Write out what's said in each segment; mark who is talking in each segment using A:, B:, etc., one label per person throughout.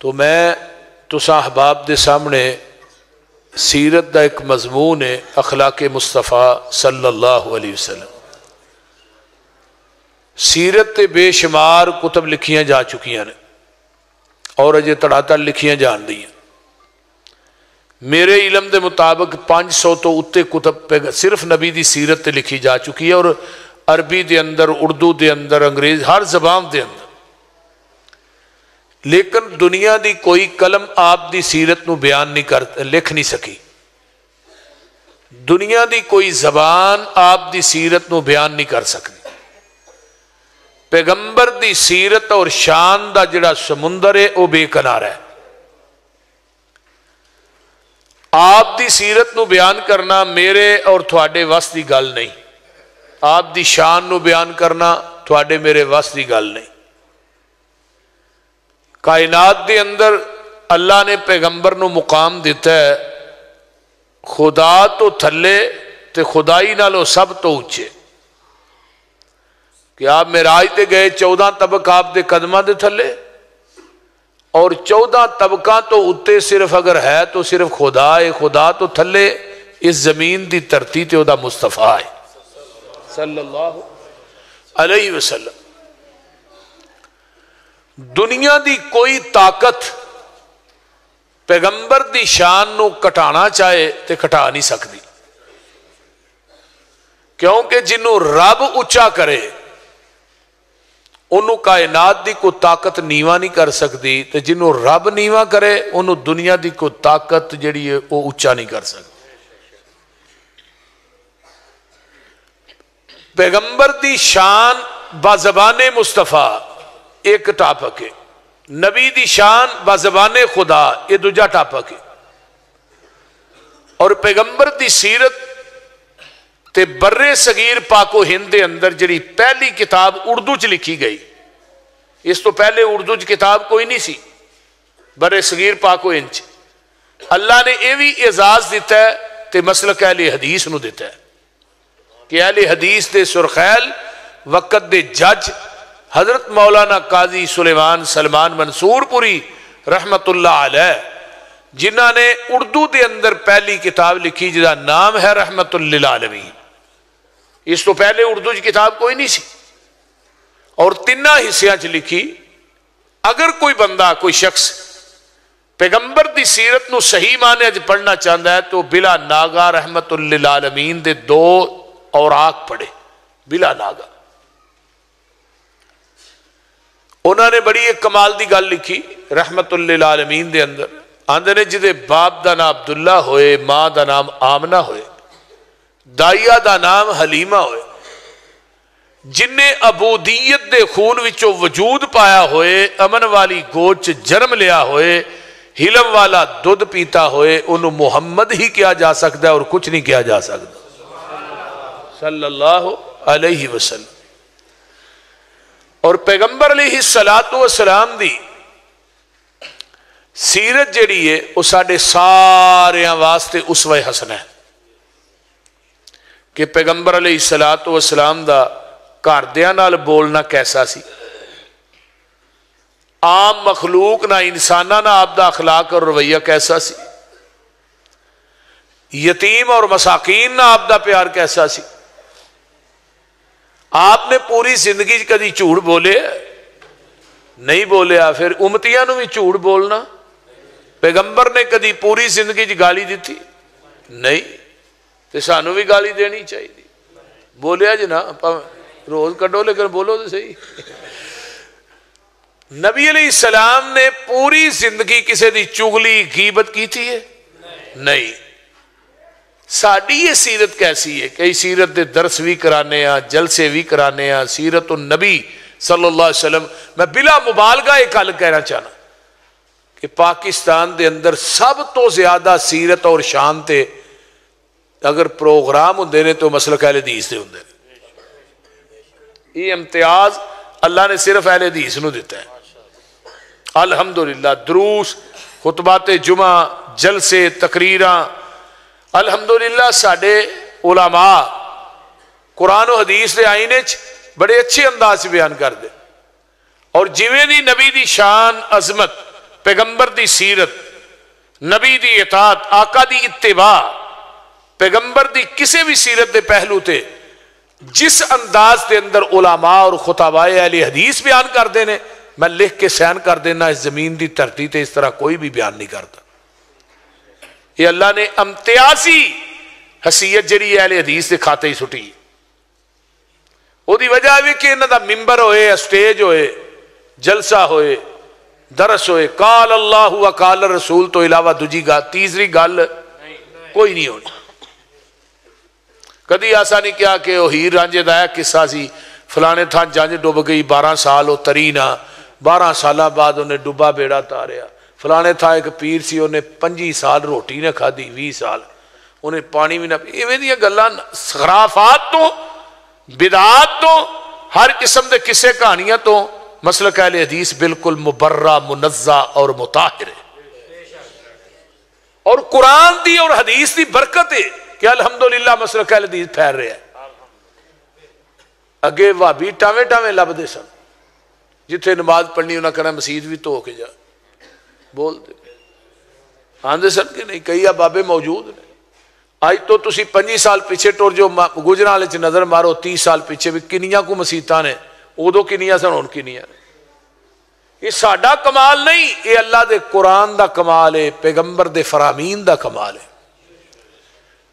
A: تو میں تو احباب دے سامنے سیرت دا ایک مضمون ہے، اخلاق مصطفیٰ صلی اللہ علیہ وسلم۔ سیرت بے شمار کتب لکھیاں جا چکیاں نے، اور اجے تڑا تڑ لکھیاں جان دی میرے علم دے مطابق پانچ سو تو اتنے کتب پہ صرف نبی دی سیرت لکھی جا چکی ہے، اور عربی دے اندر، اردو دے اندر، انگریز، ہر زبان دے اندر۔ لیکن دنیا دی کوئی قلم آپ دی سیرت نو بیان نہیں کر لکھ نہیں سکی دنیا دی کوئی زبان آپ دی سیرت نو بیان نہیں کر سکتی پیغمبر دی سیرت اور شان دا جڑا سمندر ہے وہ بے کنار ہے آپ دی سیرت نو بیان کرنا میرے اور تھوڑے وس دی گل نہیں آپ دی شان نو بیان کرنا تھوڑے میرے وس دی گل کائنات دے اندر اللہ نے پیغمبر نو مقام دیتا ہے، خدا تو تھلے تے خدائی نالو سب تو اچھے کہ آپ میراج تے گئے، چودہ طبق آپ دے قدمہ دے تھلے، اور چودہ طبقہ تو اتے صرف اگر ہے تو صرف خدا ہے، خدا تو تھلے، اس زمین دی ترتی تے دا مصطفیٰ ہے۔ صلی اللہ علیہ وسلم۔ دنیا دی کوئی طاقت پیغمبر دی شان نو کٹانا چاہے تے کٹا نہیں سکتی۔ کیونکہ جنوں رب اچا کرے انہوں کائنات دی کوئی طاقت نیوا نہیں کر سکتی، تے جنوں رب نیوا کرے انہوں دنیا دی کوئی طاقت جڑی ہے وہ اچا نہیں کر سکتی۔ پیغمبر دی شان بازبان مصطفیٰ ایک ٹاپک ہے۔ نبی دی شان بازبان خدا، یہ دوجا ٹاپک ہے۔ اور پیغمبر دی سیرت تے برے سگیر پاکو ہند دے اندر جڑی پہلی کتاب اردو چ لکھی گئی۔ اس تو پہلے اردو چ کتاب کوئی نہیں سی۔ برے سگیر پاکو ہند اللہ نے یہ بھی اعزاز دیتا ہے تے مسلک اہل حدیث نو دیتا ہے۔ کہ اہل حدیث دے سرخیل وقت دے جج حضرت مولانا قاضی سلیمان سلمان منصور پوری رحمت اللہ علیہ جنہ نے اردو دے اندر پہلی کتاب لکھی جی جہاں نام ہے رحمت اللہ اس تو پہلے اردو کی کتاب کوئی نہیں سی۔ اور تین حصوں چ لکھی، اگر کوئی بندہ، کوئی شخص پیغمبر دی سیرت نو صحیح معنی پڑھنا چاہتا ہے، تو بلا ناگا رحمت اللہ دے دو اور آگ پڑھے۔ بلا ناگا انہوں نے بڑی ایک کمال دی گل لکھی، رحمت اللہ عالمین دے اندر۔ آندے نے، جدے باپ دا نام عبداللہ ہوئے، ماں دا نام آمنہ ہوئے، دائیا دا نام حلیمہ ہوئے جن ابودیت دے خون وچو وجود پایا ہوئے، امن والی گوچ جرم لیا ہوئے، ہلم والا دودھ پیتا ہوئے، انہوں محمد ہی کیا جا سکتا ہے اور کچھ نہیں کیا جا سکتا۔ صلی اللہ علیہ وسلم۔ اور پیغمبر علیہ سلاد والسلام دی سیرت جیڑی ہے وہ سارے سارے واسطے اس وے حسن ہے کہ پیغمبر علیہ سلاد والسلام دا گھردیا بولنا کیسا سی؟ عام مخلوق نہ انسان نہ آپ دا اخلاق اور رویہ کیسا سی؟ یتیم اور مساکین نہ آپ دا پیار کیسا سی؟ آپ نے پوری زندگی کدی جھوٹ بولے؟ نہیں بولیا پھر امتیاں نو بھی جھوٹ بولنا؟ پیغمبر نے کدی پوری زندگی چ گالی دیتی؟ نہیں تو سانو بھی گالی دینی چاہیے بولیا جی نا روز کٹو لیکن بولو تو صحیح۔ نبی علیہ السلام نے پوری زندگی کسی دی چگلی، غیبت کی تھی ہے؟ نہیں۔ ساری یہ سیرت کیسی ہے کئی سیرت دے درس بھی کرانے ہاں جلسے بھی کرانے ہاں سیرت النبی صلی اللہ علیہ وسلم۔ میں بلا مبالغہ ایک حل کہنا چاہنا کہ پاکستان دے اندر سب تو زیادہ سیرت اور شان تے اگر پروگرام ہوں نے تو مسئلہ اہل حدیث دے ہوں یہ امتیاز اللہ نے صرف اہل حدیث نو دیتا ہے۔ الحمدللہ، دروس، خطبات جمعہ، جلسے تقریراں الحمدللہ سڈے علماء قرآن و حدیث کے آئینے بڑے اچھے انداز سے بیان کر دے اور جویں دی نبی دی شان عظمت، پیغمبر دی سیرت، نبی دی اطاعت، آقا دی اتباع، پیغمبر دی کسی بھی سیرت دے پہلو تے جس انداز دے اندر علماء اور خطابائے علی حدیث بیان کر دینے میں لکھ کے سین کر دینا، اس زمین دی دھرتی تے اس طرح کوئی بھی بیان نہیں کرتا۔ یہ اللہ نے امتیازی حسیت جڑی اہل حدیث دے کھاتے ہی سٹی۔ وہ دی وجہ بھی کہ انہوں دا ممبر ہوئے، اسٹیج ہوئے، جلسہ ہوئے، درس ہوئے کال اللہ ہوا کال رسول تو علاوہ دجی گا، تیسری گل کوئی نہیں ہونی۔ کدی ایسا نہیں کیا کہ وہ ہیر رانجے دا قصہ سی، فلانے تھان جانج ڈوب گئی، بارہ سال وہ تری نہ بارہ سال بعد انہیں ڈبا بیڑا تاریا۔ فلانے تھا ایک پیر سی انہیں پنجی سال روٹی نے کھا دی وی سال۔ انہیں پانی بھی نہ، ایویں دیا گلا خرافات تو، بدعات تو، ہر قسم دے کسے کہانیاں تو مسئلہ اہل حدیث بالکل مبرہ، منزہ اور متاہر ہے۔ اور قرآن دی اور حدیث دی برکت ہے کہ الحمدللہ مسئلہ اہل حدیث پھیر رہے ہیں۔ اگے وابی ٹاویں ٹاویں لب سن، جتھے نماز پڑھنی، انہاں کہنا مسجد بھی تو ہو کے جا۔ بول دے آندے سن کہ نہیں، کئی بابے موجود نے آج تو تسی پنجی سال پیچھے ٹور جو گجرا چ نظر مارو، تیس سال پیچھے بھی کنیاں کو مسیطا نے ادو کنیاں سن ہوں کنیاں نے یہ ساڈا کمال نہیں، یہ اللہ دے قرآن دا کمال ہے، پیغمبر دے فرامین دا کمال ہے۔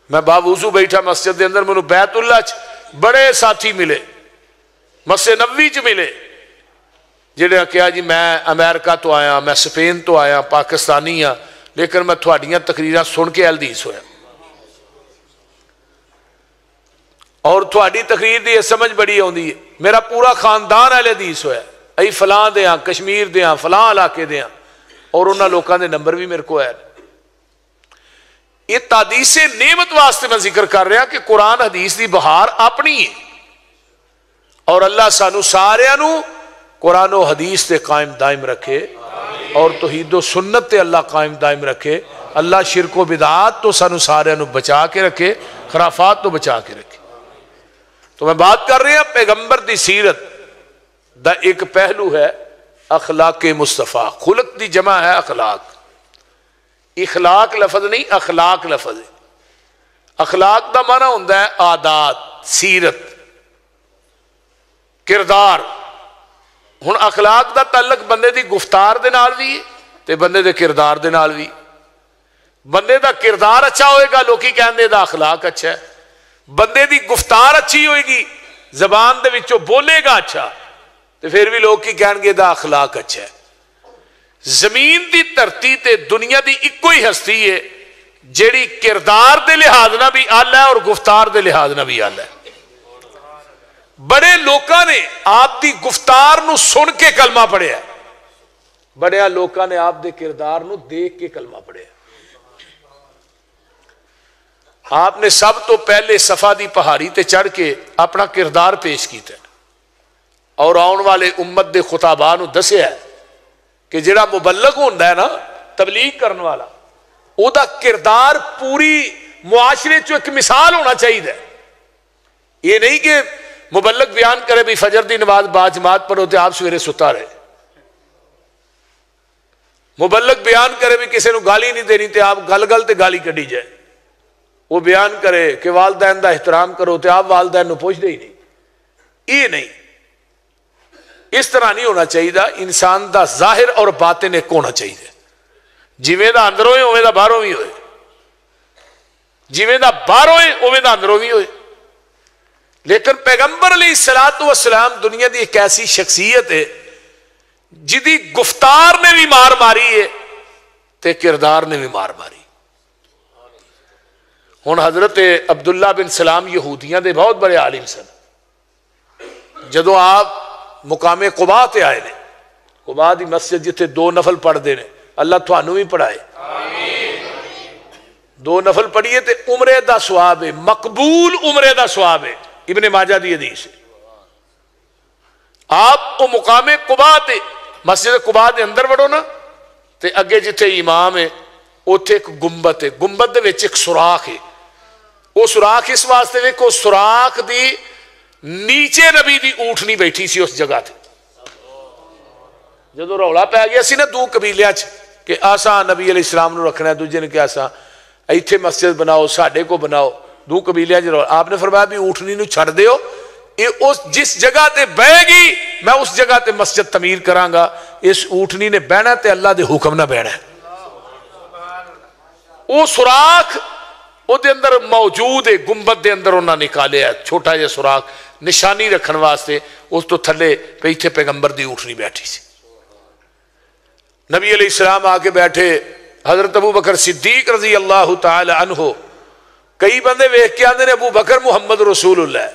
A: میں بابوزو بیٹھا مسجد دے اندر مجھے بیت اللہ چ بڑے ساتھی ملے۔ مسجد نبی چ ملے۔ جہاں کیا جی میں امریکہ تو آیا، میں سپین تو آیا، پاکستانی ہاں لیکن میں تھوڑیاں تقریر سن کے الدیس ہوا اور تھوڑی تقریر دی سمجھ بڑی آتی میرا پورا خاندان اہل ہوا ائی فلاں دیا ہاں، کشمیر دیا ہاں، فلاں علاقے دیا ہاں۔ اور انہوں لوگوں دے نمبر بھی میرے کو ہے۔ یہ تادیس نعمت واسطے میں ذکر کر رہا کہ قرآن حدیث دی بہار اپنی ہے۔ اور اللہ سانو سارے نو قرآن و حدیث تے قائم دائم رکھے اور توحید و سنت تے اللہ قائم دائم رکھے اللہ شرک و بدعات تو سانو سارے نو بچا کے رکھے، خرافات تو بچا کے رکھے۔ تو میں بات کر رہے ہیں پیغمبر دی سیرت دا ایک پہلو ہے اخلاق مصطفیٰ۔ خلق دی جمع ہے اخلاق۔ اخلاق لفظ نہیں، اخلاق لفظ ہے۔ اخلاق دا مانا ہوں آدات سیرت، کردار۔ ہوں اخلاق دا تعلق بندے دی گفتار دے نال بھی تے بندے دے کردار دے نال بھی بندے دا کردار اچھا ہوئے گا، لوکی کہنے دا اخلاق اچھا ہے۔ بندے دی گفتار اچھی ہوئے گی، زبان دے وچوں بولے گا اچھا۔ تو پھر بھی لوگ کی کہن گے دا اخلاق اچھا ہے۔ زمین دی دھرتی تے دنیا دی ایک ہی ہستی ہے، جیڑی کردار دے لحاظ نہ بھی آل ہے اور گفتار دے لحاظ نہ بھی آل ہے۔ بڑے لوکاں نے آپ دی گفتار نو سن کے کلمہ پڑھے بڑے لوکاں نے آپ دے کردار نو دیکھ کے کلمہ پڑھے ہے۔ آپ نے سب تو پہلے صفا دی پہاڑی تے چڑھ کے اپنا کردار پیش کیتا ہے۔ اور آن والے امت دے خطابہ نو دسیا ہے کہ جڑا مبلغ ہوتا ہے نا، تبلیغ کرنے والا، او دا کردار پوری معاشرے چو ایک مثال ہونا چاہیے یہ نہیں کہ مبلغ بیان کرے بھی فجر دی نماز با جماعت پر ہوتے آپ سویرے ستا رہے۔ مبلغ بیان کرے بھی کسی نو گالی نہیں دینی تے آپ گل گل تے گالی کڈی جائے۔ وہ بیان کرے کہ والدین دا احترام کرو تو آپ والدین نو پوچھ دے ہی نہیں۔ یہ نہیں۔ اس طرح نہیں ہونا چاہیے انسان دا ظاہر اور باطن ایک ہونا چاہیے جیویں دا اندروں ہوئے دا باہروں بھی ہوئے۔ جیویں دا باہروں ہوئے اوے دا اندروں بھی ہوئے۔ لیکن پیغمبر علیہ السلام والسلام دنیا دی ایک ایسی شخصیت ہے جدی گفتار نے بھی مار ماری ہے تے کردار نے بھی مار ماری۔ ہوں حضرت عبداللہ بن سلام یہودیاں دے بہت بڑے عالم سن۔ جدو آپ مقام قبا تے آئے نے قبا دی مسجد جتھے دو نفل پڑھتے ہیں اللہ تھانو بھی پڑھائے۔ دو نفل پڑھیے تے عمرے دا سواب ہے، مقبول عمرے دا سواب ہے۔ ابن ماجہ دی حدیث ہے۔ آپ وہ مقام قبا تے مسجد قبا دے اندر وڑو نا، تے اگے جتھے امام ہے، اوتھے ایک گنبت ہے۔ گنبت دے وچ ایک سوراخ ہے۔ وہ سوراخ اس واسطے ویکو سوراخ دی نیچے نبی دی اونٹنی بیٹھی سی اس جگہ تھے جدو رولا پی گیا سی نا دو قبیلیا چ، کہ آسا نبی علیہ السلام نو رکھنا ہے، دوجے نے کہ آسا ایتھے مسجد بناؤ، ساڈے کو بناؤ۔ دو قبیلے جو آپ نے فرمایا بھی اٹھنی نو چھڑ دیو۔ جس جگہ تے بہ گی، میں اس جگہ تے مسجد تعمیر کراں گا۔ اس اٹھنی نے بہنا تے اللہ دے حکم نہ بہنا۔ ہے وہ سوراخ وہ دے اندر موجود ہے، گنبد دے اندر انہوں نے نکالے ہے۔ چھوٹا جا سوراخ نشانی رکھن واسطے اس تو تھلے پیچھے پیغمبر دی اٹھنی بیٹھی سی۔ نبی علیہ السلام آ کے بیٹھے۔ حضرت ابو بکر صدیق رضی اللہ تعالی عنہ کئی بندے ویخ کے آتے ہیں ابو بکر محمد رسول اللہ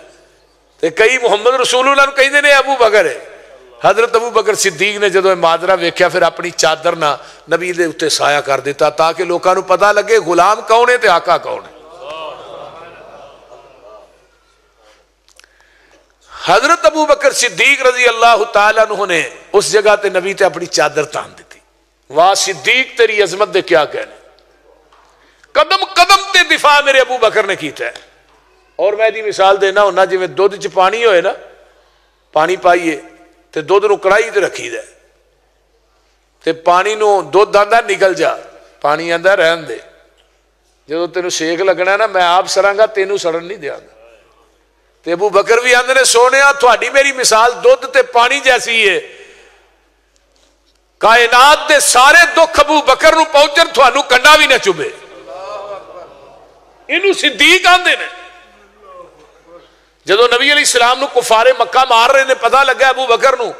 A: تے کئی محمد رسول اللہ کہیں نے ابو بکر ہے۔ حضرت ابو بکر صدیق نے جدو مادرہ ویکھیا پھر اپنی چادر نہ نبی دے اتنے سایہ کر دیتا تاکہ لوگوں کو پتا لگے غلام کون ہے تے آقا کون ہے۔ حضرت ابو بکر صدیق رضی اللہ تعالیٰ نے اس جگہ تے نبی تے اپنی چادر تان دیتی۔ واہ، صدیق تیری عظمت دے کیا کہنے؟ قدم قدم تے دفاع میرے ابو بکر نے کیتا ہے۔ اور میں دی مثال دینا ہونا جی میں دودھ چ پانی ہوئے نا، پانی پائیے تے دودھ نو کڑائی تے رکھی دے۔ تے پانی نو دودھ آدھا نکل جا، پانی آدھا رہن دے۔ جب تینوں سیک لگنا نا، میں آپ سرا گا تینوں سڑن نہیں دیا گا۔ تے ابو بکر بھی آدھے نے، سونے تھوڑی میری مثال دودھ تے پانی جیسی ہے۔ کائنات دے سارے دکھ ابو بکر نو پہنچن تھوانو کنڈا بھی نہ چبے انہوں صدیق آندے نے۔ جدو نبی علیہ السلام نو کفار مکہ مار رہے نے پتا لگا ابو بکر نو۔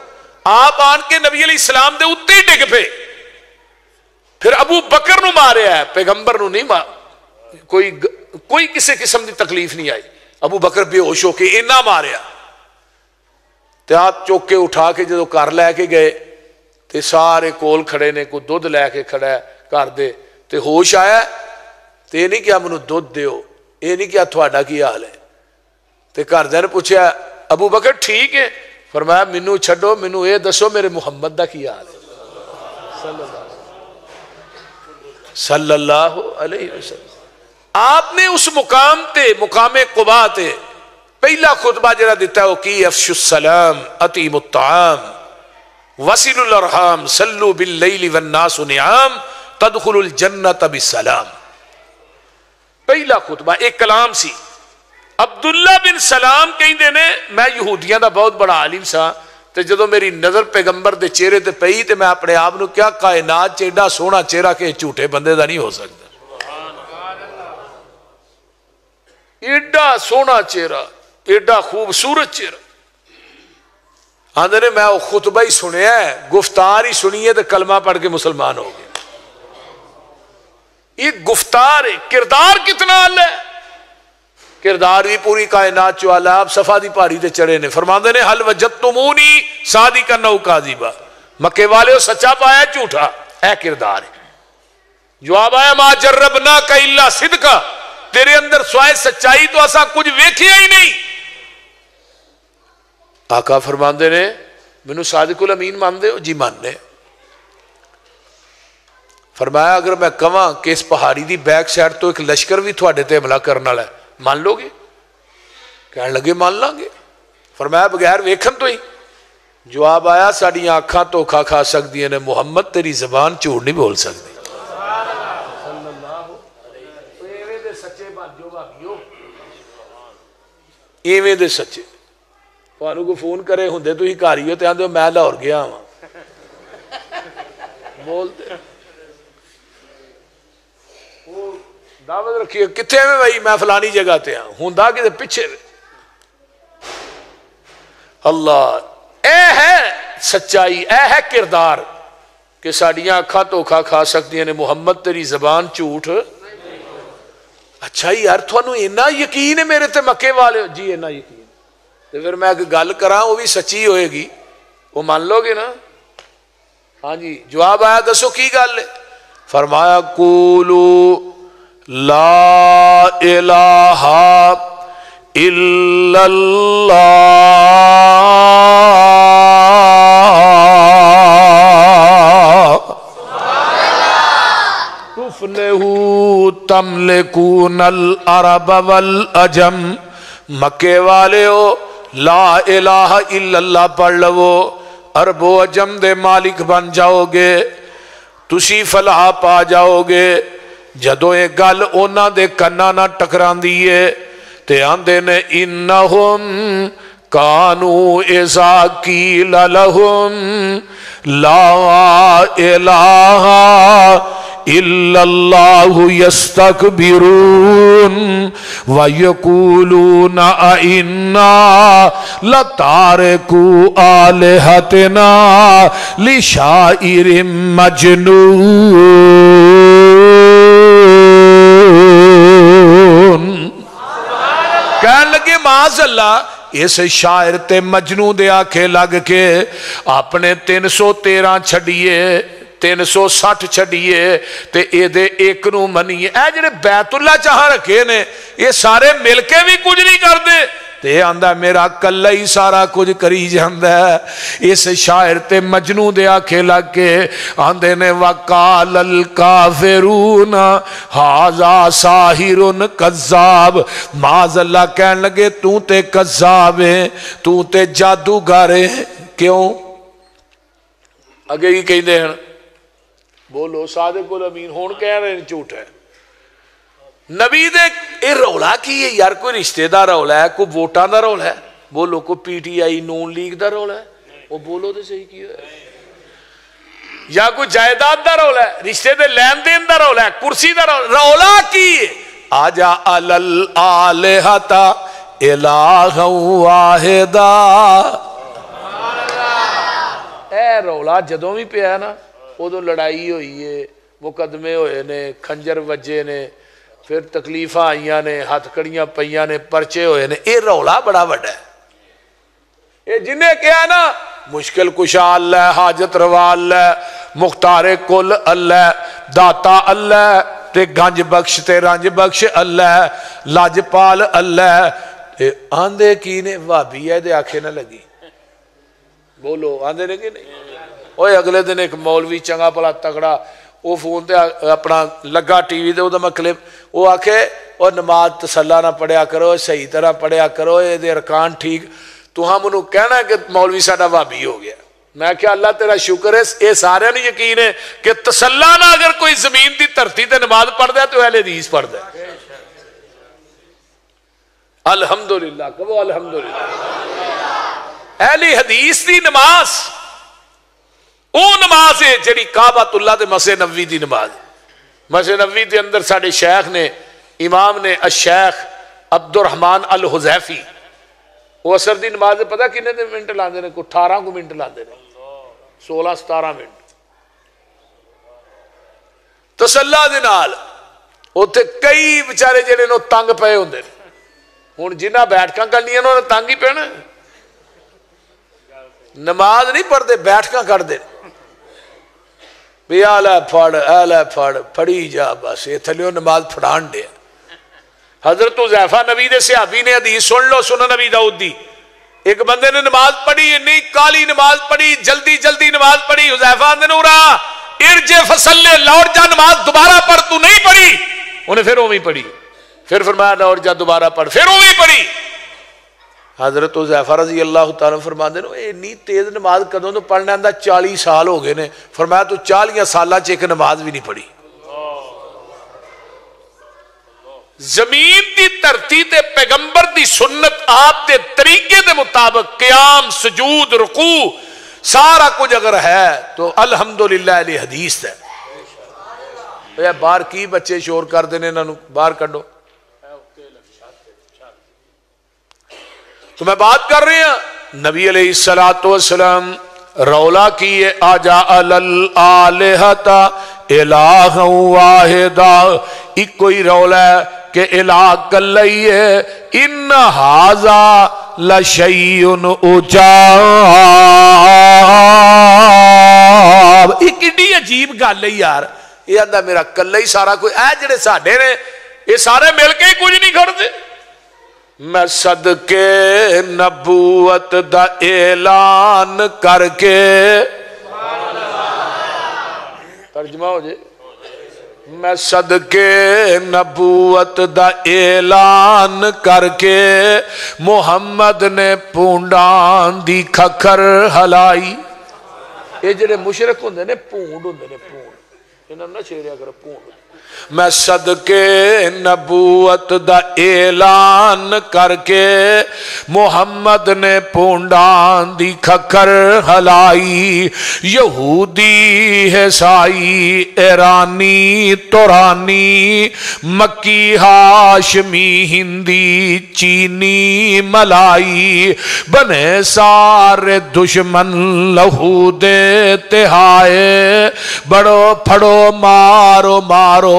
A: آپ آن کے نبی علیہ السلام دے اتنے ہی ڈگ پہ پھر ابو بکر نو مارے ہے پیغمبر نو نہیں مار کوئی کوئی کسی قسم دی تکلیف نہیں آئی۔ ابو بکر بے ہوش ہو کے اینا ماریا تے ہاتھ چوک کے اٹھا کے جدو کر لے کے گئے، تے سارے کول کھڑے نے، کوئی دودھ لے کے کھڑا ہے کر دے۔ تے ہوش آیا تے یہ نہیں کیا منو دودھ دیو، یہ نہیں کیا تھوڑا کی حال ہے۔ تے گھر دے ابو بکر ٹھیک ہے؟ فرمایا مینو چھڈو مینو یہ دسو میرے محمد دا کی حال ہے۔ صلی اللہ علیہ وسلم۔ آپ نے اس مقام تے، مقام قبا تے پہلا خطبہ جڑا دیتا ہے، وہ کی؟ افش السلام اتیم الطعام، وسیل الرحام سلو باللیل والناس نعام تدخل الجنت بالسلام پہلا خطبہ، ایک کلام سی۔ عبداللہ بن سلام کہیں نے، میں یہودیاں دا بہت بڑا عالم سا، تے جدو میری نظر پیغمبر دے چہرے تے پئی، تے میں اپنے آپ نو کیا، کائنات چ ایڈا سونا چہرہ کہ جھوٹے بندے دا نہیں ہو سکتا۔ ایڈا سونا چہرہ، ایڈا خوبصورت چہرہ۔ آدھے نے، میں وہ خطبہ ہی سنیا ہے، گفتار ہی سنیے تو کلمہ پڑھ کے مسلمان ہو گئے یہ گفتار ہے، کردار کتنا اللہ ہے؟ کردار بھی پوری کائنات چوالا آپ صفا دی پاری تے چڑے نے۔ فرماندے نے، حل وجت تمونی سادی کا نو قاضیبا مکے والے سچا پایا، جھوٹا۔ اے کردار ہے۔ جواب آیا، ما جربنا کا اللہ صدقہ۔ تیرے اندر سوائے سچائی تو ایسا کچھ ویکھیا ہی نہیں۔ آقا فرماندے نے مینو صادق الامین مان دے جی ماننے۔ فرمایا، اگر میں کہاں کہ اس پہاڑی دی بیک سائڈ تو ایک لشکر بھی تھوڑے تے حملہ کرنا ہے، مان لو گے? کہنے لگے، مان لیں گے؟ فرمایا، بغیر ویکھن تو ہی. جواب آیا ساڑیاں آنکھاں تو کھا کھا سکتی ہیں محمد تیری زبان چوڑ نہیں بول سکتی ایویں دے سچے۔ تمہوں کو فون کرے ہوں تو ہی گھر ہی ہو تو آدھے میں لاہور گیا ہوں بولتے دعوت رکھیے کتنے میں بھائی، میں فلانی جگہ تے ہوں ہوں کہ پیچھے اللہ، اے ہے سچائی، اے ہے کردار کہ ساڑیاں اکھا تو کھا سکتی ہیں محمد، تیری زبان جھوٹ۔ اچھا جی، یار تھانوں اینا یقین ہے میرے تے مکے والے؟ جی اینا یقین۔ تو پھر میں گل کرا وہ بھی سچی ہوئے گی۔ وہ مان لو گے نا؟ ہاں جی جواب آیا، دسو کی گل ہے؟ فرمایا کولو لا الہ الا اللہ تفلہو تملکون العرب والاجم مکے والے ہو لا الہ الا اللہ پڑھ لو. عرب و عجم دے مالک بن جاؤ گے. تسی فلاح پا جاؤ گے. جدو یہ گل انہوں دے کنا نہ ٹکرا ہے، تے آندے نے انہم کانو ازا کیل لہم لا الہ الا اللہ یستکبرون ویقولون ائنا لتارکو آلہتنا لشائر مجنون کہن لگے معاذ اللہ اس شاعر تے مجنو دے آکھے لگ کے اپنے تین سو تیرہ چھڑیے تین سو سٹھ چھڑیے تے اے دے ایک نو منیے۔ اے جنہیں بیت اللہ چاہاں رکھے نے، یہ سارے مل کے بھی کچھ نہیں کر دے تے آندہ میرا کلہ ہی سارا کچھ کری جاندہ ہے۔ اس شاعر تے مجنو دے آکھے کے آندے نے وقال الکافرون حازا ساہرون قذاب ماز اللہ کہن لگے، تو تے قذاب ہے، تو تے جادو گارے کیوں؟ اگے ہی کہیں دے ہیں بولو صادق الامین ہون کہہ رہے ہیں چوٹ ہے۔ نبی دے اے رولا کی ہے یار؟ کوئی رشتہ دا رولا ہے؟ کوئی ووٹاں دا رولا ہے؟ بولو، کوئی P T I, known league دا رولا ہے؟ وہ بولو دے صحیح کیا ہے۔ یا کوئی جائیداد دا رولا ہے؟ رشتے دے لین دین دا رولا ہے؟ کرسی دا رولا رولا کی ہے؟ آجا علل آلہتا الہ واحدا اے رولا جدوں بھی پہ ہے نا وہ تو لڑائی ہوئی ہے، مقدمے ہوئے نے، کھنجر وجے نے پھر تکلیف آئی نے ہاتھ کڑیاں پہ نے، پرچے ہوئے نے۔ یہ رولا بڑا بڑا ہے۔ یہ جنہیں کیا نا، مشکل کشا اللہ حاجت روا اللہ مختار کل اللہ داتا اللہ تے گنج بخش، تے رنج بخش اللہ لاج پال اللہ آندے کی نے، وابی ہے، دے آنکھیں نہ لگی۔ بولو، آندے نے کہ نہیں؟ اوے اگلے دن ایک مولوی چنگا پلا تگڑا وہ فون تے اپنا لگا ٹی وی دے وہ میں کلپ وہ آکھے اور نماز تسلہ نہ پڑھیا کرو، صحیح طرح پڑھیا کرو یہ دے ارکان ٹھیک۔ تو ہم انہوں کہنا ہے کہ مولوی ساڈا وابی ہو گیا۔ میں کیا اللہ تیرا شکر ہے یہ سارے نے یقین ہے کہ تسلہ نہ اگر کوئی زمین دی دھرتی تے نماز پڑھ دے تو اہل حدیث پڑھ دے۔ الحمدللہ، کہو الحمدللہ۔ اہل حدیث دی نماز وہ نماز ہے جڑی کعبۃ اللہ دے مسے نبوی دی نماز مسے نبوی دے اندر ساڈے شیخ نے، امام نے، الشیخ عبد الرحمن الحذیفی۔ وہ اثر دی نماز دے پتہ کنے دے منٹ لاندے نے؟ کو 18 کو منٹ لاندے نے۔ 16 17 منٹ۔ تسلا دے نال اوتھے کئی بیچارے جڑے نو تنگ پئے ہوندے نے۔ ہن جنہ بیٹھکاں کرنیاں انہوں نے تنگ ہی پینا نماز نہیں پڑھتے، بیٹھکاں کر دے۔ بھی آل ہے پھڑ آل ہے پھڑ پھڑی جا بس یہ تھلیو نماز پھڑان دے۔ حضرت زیفہ نبی دے صحابی نے حدیث سن لو سنو نبی داؤد دی ایک بندے نے نماز پڑھی نہیں کالی نماز پڑھی، جلدی جلدی نماز پڑھی۔ حذیفہ نے نورا ارج فصلے لوٹ جا نماز دوبارہ پڑھ، تو نہیں پڑھی۔ انہیں پھر اویں پڑھی۔ پھر فرمایا لوٹ جا دوبارہ پڑھ، پھر اویں پڑھی۔ حضرت و زیفہ رضی اللہ تعالیٰ فرما دے نو اینی تیز نماز کدوں تو پڑھنے اندہ چالی سال ہو گئے نے۔ فرمایا تو چالیاں سالہ چیک نماز بھی نہیں پڑھی۔ زمین دی ترتی تے پیغمبر دی سنت آپ دے طریقے دے مطابق قیام، سجود، رکوع، سارا کچھ اگر ہے تو الحمدللہ علی حدیث ہے۔ بار کی بچے شور کر دینے انہوں بار کڈو۔ تو میں بات کر رہی ہوں نبی علیہ السلام والسلام، رولا کیے، آجا الالہتا الہ واحدا ایک کوئی رولا ہے کہ الہ کل لئیے ان حازا لشیون اجاب۔ ایک ایڈی عجیب گل ہے یار۔ یہ اندہ میرا کل ہی سارا کوئی، اے جڑے ساڑھے نے، یہ سارے مل کے کچھ نہیں کھڑتے۔ میں صدقے نبوت دا اعلان کر کے ترجمہ ہو جائے۔ میں صدقے نبوت دا اعلان کر کے محمد نے پونڈان دی کھکر ہلائی۔ یہ جڑے مشرق ہوندے نے، پونڈ ہوندے نے، پونڈ۔ انہاں نہ چھیڑیا کر پونڈ۔ میں صدقے نبوت دا اعلان کر کے محمد نے پونڈان دی کھکر ہلائی، یہودی حسائی ایرانی، تورانی، مکی، ہاشمی، ہندی، چینی، ملائی، بنے سارے دشمن لہو دے تہائے، بڑو پھڑو، مارو مارو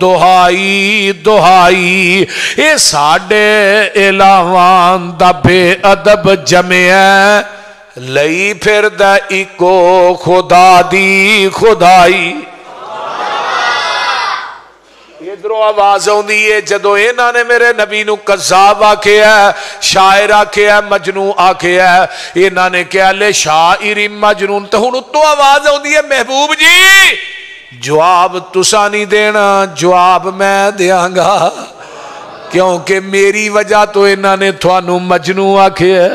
A: دہائی دہائی اے ساڑے علاوان دا بے عدب جمعہ لئی پھر دا اکو خدا دی خدائی ادھروں آواز آتی ہے جدو اے نانے میرے نبی نو قذاب آکے ہے شائر آکے ہے مجنو آکے ہے اے نانے کہا لے شاعری مجنون تو آواز ہوں اتوں آواز آتی محبوب جی جواب تسا نہیں دینا، جواب میں دیاں گا۔ کیونکہ میری وجہ تو انہوں نے تھانوں مجنو آخیا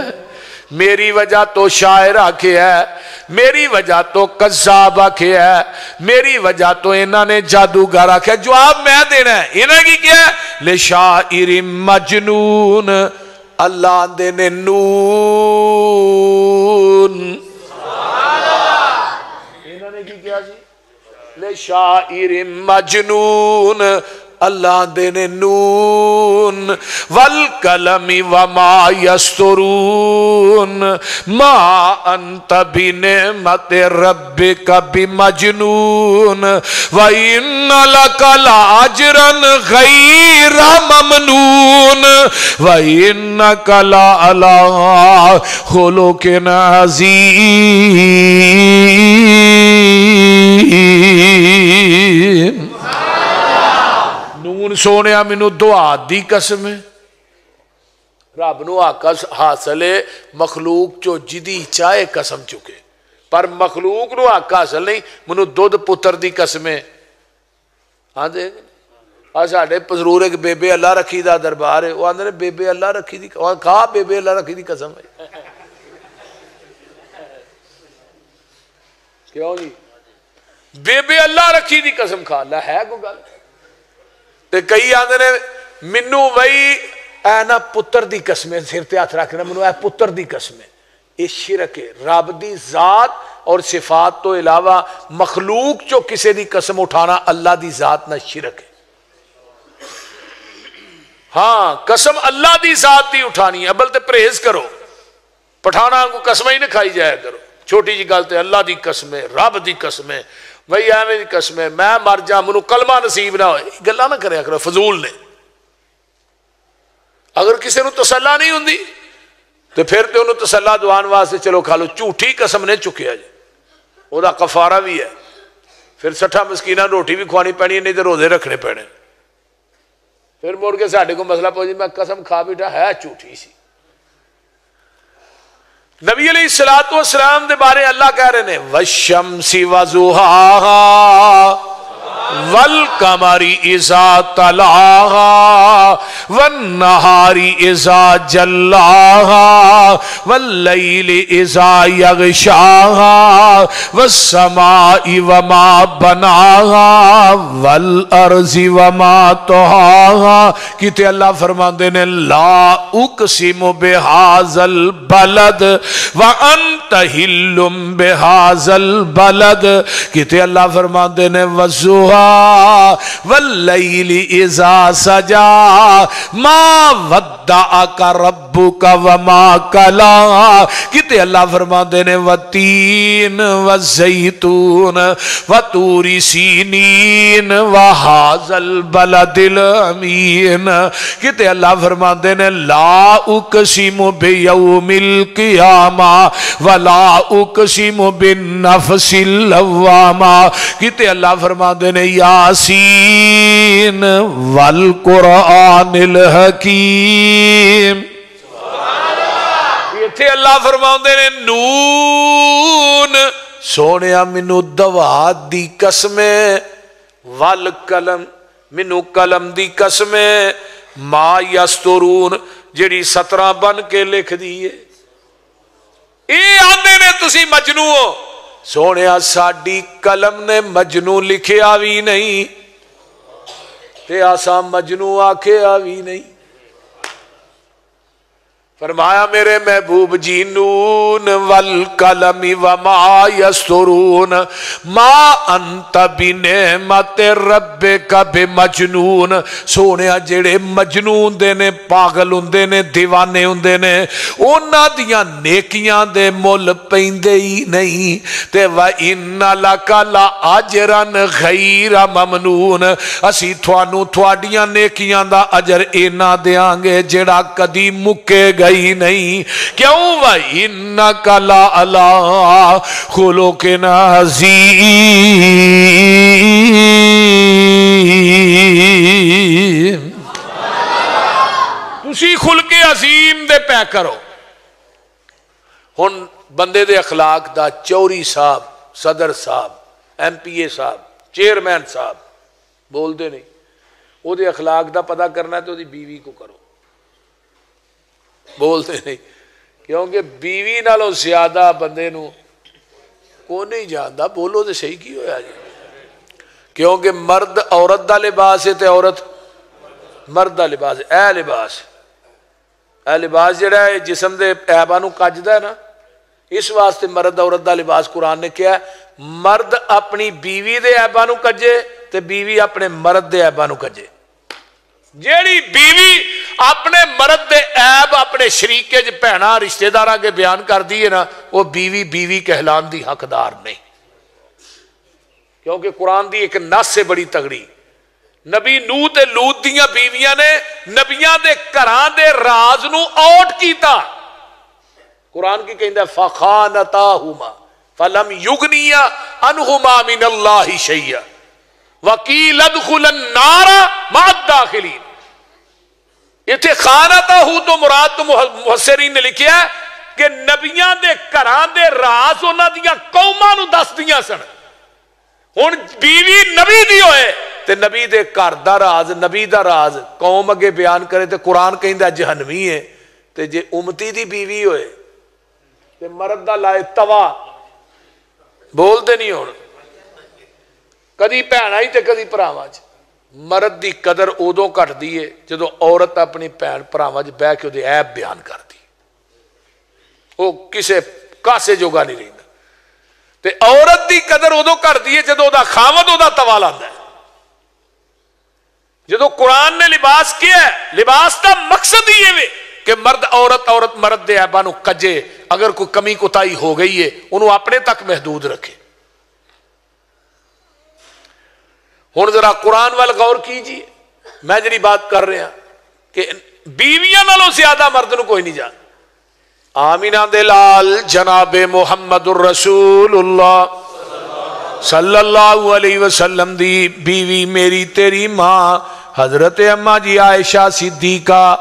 A: میری وجہ تو شاعر آکھے ہے۔ میری وجہ تو قذاب آکھے ہے۔ میری وجہ تو انہوں نے جادوگر آکھے جواب میں دینا ہے۔ انہوں کی کیا ہے؟ لشاعر مجنون۔ اللہ دینے نون۔ لشاعر مجنون، اللہ دین نون والکلم وما یسترون، ما انت بنعمت ربک بمجنون، وَإِنَّ لَكَ لَعَجْرًا غَيْرَ مَمْنُون، وَإِنَّكَ لَعَلَىٰ خُلُقٍ عَظِيمٍ۔ سونے مینو دعا دی قسم رب نو آکس حاصل مخلوق چو جدی چاہے قسم چکے پر مخلوق نو آکا حاصل نہیں مینو دودھ پتر دی قسم ہاں دے آ ساڈے پزرور ایک بےبے اللہ رکھی دا دربار ہے وہ آدھے بے بے اللہ رکھی دی بے بے اللہ رکھی دی قسم ہے کیوں جی بے اللہ رکھی دی قسم کھا لا ہے کوئی گل ਤੇ ਕਈ ਆਂਦੇ ਨੇ ਮੈਨੂੰ ਬਈ ਐ ਨਾ ਪੁੱਤਰ ਦੀ ਕਸਮ ਸਿਰ ਤੇ ਹੱਥ ਰੱਖਣਾ ਮੈਨੂੰ ਐ ਪੁੱਤਰ ਦੀ ਕਸਮ ਹੈ ਇਹ ਸ਼ਿਰਕ ਹੈ ਰੱਬ ਦੀ ਜ਼ਾਤ ਔਰ ਸਿਫਾਤ ਤੋਂ ਇਲਾਵਾ ਮਖਲੂਕ ਚੋਂ ਕਿਸੇ ਦੀ ਕਸਮ ਉਠਾਣਾ ਅੱਲਾ ਦੀ ਜ਼ਾਤ ਨਾਲ ਸ਼ਿਰਕ ਹੈ ਹਾਂ ਕਸਮ ਅੱਲਾ ਦੀ ਜ਼ਾਤ ਦੀ ਉਠਾਣੀ ਹੈ ਅਬਲ ਤੇ ਪਰਹੇਜ਼ ਕਰੋ ਪਠਾਣਾ ਕੋ ਕਸਮਾਂ ਹੀ ਨਾ ਖਾਈ ਜਾਇਆ ਕਰੋ ਛੋਟੀ ਜੀ ਗੱਲ ਤੇ ਅੱਲਾ ਦੀ ਕਸਮ ਹੈ ਰੱਬ ਦੀ بھائی ایویں ہے میں مر جا منو کلمہ نصیب نہ ہوئے۔ گلا نہ کرے کرو، فضول نے۔ اگر کسی نے تسلا نہیں ہوں تو پھر تو انہوں تسلا دوان واسطے چلو کھا لو، جھوٹھی قسم نے چکیا جی۔ وہ کفارا بھی ہے۔ پھر سٹھا مسکینہ روٹی بھی کھوانی پینی نہیں تو روزے رکھنے پینے۔ پھر مڑ کے ساڈے کو مسئلہ پہنچ میں قسم کھا بیٹھا، ہے جھوٹھی سی۔ نبی علیہ السلام والسلام دے بارے اللہ کہہ رہے ہیں وشمسی وزوہا ول کماری ایزا تلا ون نہاری ایزا جلا ولیل ایزا یغشا و سما وما بنا ول ارضی وما تو کتے اللہ فرماندے نے، لا اقسم بہاز البلد وانت ہلم بہاز البلد کتے اللہ فرماندے نے، وزوہ وزوها واللیل اذا سجا، ما ودعک ربک وما کلا۔ کتے اللہ فرما دینے وتین وزیتون وطوری سینین وحاز البلد الامین۔ کتے اللہ فرما دینے لا اقسم بیوم القیامہ ولا اقسم بالنفس اللوامہ۔ کتے اللہ فرما دینے یاسین والقرآن الحکیم۔ ایتھے اللہ فرماؤندے نے نون۔ سونیا منو دوا دی قسمیں۔ ول قلم منو قلم دی قسمیں۔ ما یسترون جڑی سترہ بن کے لکھ دیے اے آندے نے تسی مجنو سونے ساڈی قلم نے مجنو لکھیا بھی نہیں تے آسا مجنو آخیا بھی نہیں فرمایا میرے محبوب جی نون والقلم وما یسترون ما انت بنعمت ربک بمجنون. سونیا جڑے مجنون دے نے، پاگل ہوندے نے، دیوانے ہوندے نے، انہاں دیاں نیکیاں دے مول پیندے ہی نہیں. تے و ان لک لا اجرن غیر ممنون. اسی تھانو تھوڑیاں نیکیاں دا اجر اینا دیاں گے، جڑا کدی مکے گا گئی نہیں کیوں بھائی نقلا اللہ کھولو کے نازی تسی کھل عظیم دے پہ کرو۔ ہن بندے دے اخلاق دا چوری صاحب، صدر صاحب، ایم پی اے صاحب، چیئرمین صاحب بول دے نہیں۔ وہ دے اخلاق دا پتہ کرنا ہے تو دی بیوی کو کرو۔ بولتے نہیں کیونکہ بیوی نالوں زیادہ بندے نو کو نہیں جانتا بولو تو صحیح کی ہویا جی کیونکہ مرد عورت دا لباس ہے تے عورت مرد دا لباس ہے اے لباس اے لباس جڑا ہے جسم دے ایبا نو کجدا ہے نا اس واسطے مرد عورت دا لباس قرآن نے کیا ہے مرد اپنی بیوی دے ایبا نو کجے تے بیوی اپنے مرد دے ایبا نو کجے جیڑی بیوی اپنے مرد دے عیب اپنے شریکے جو پہنا رشتہ دارہ کے بیان کر دیئے نا، وہ بیوی بیوی کہلان دی حقدار نہیں۔ کیونکہ قرآن دی ایک نس سے بڑی تگڑی۔ نبی نو تے لوت دیاں بیویاں نے نبیاں دے کران دے راز نو آؤٹ کیتا۔ قرآن کی کہیں دے فخانتاہما فلم یگنیا انہما من اللہ شیعہ وکیل ادخل النار مات داخلین اتنے خانتا ہوں تو مراد تو محسرین نے لکھیا ہے کہ نبیاں دے کران دے راز انہاں دیاں قوماں نو دس دیاں سن۔ ہن بیوی نبی دی ہوئے تے نبی دے کر دا راز، نبی دا راز، قوم اگے بیان کرے تے قرآن کہندا جہنمی ہے۔ تے جے امتی دی بیوی ہوئے تے مرد دا لائے توا۔ بول دے نہیں ہون کدی بھن آئی تے کدی پراواں چ۔ مرد دی قدر ادو کٹتی ہے جدو عورت اپنی بھن پراواں بہ کے وہ ایپ بیان کرتی وہ کسے کاسے جوگا نہیں رہتا تے عورت دی قدر ادو کرتی ہے جدو دا خامد وہ توا لانا ہے۔ جدو قرآن نے لباس کیا ہے، لباس کا مقصد ہی ہے کہ مرد عورت عورت مرد دے ایبا نو کجے، اگر کوئی کمی کوتاہی ہو گئی ہے، انہوں اپنے تک محدود رکھے ہوں ذرا قرآن وال غور کیجیے میں جی بات کر رہا ہاں کہ بیویاں نالوں زیادہ مرد نو کوئی نہیں جان آمینہ دلال جناب محمد الرسول اللہ صلی اللہ علیہ وسلم دی بیوی میری تیری ماں حضرت اما جی عائشہ صدیقہ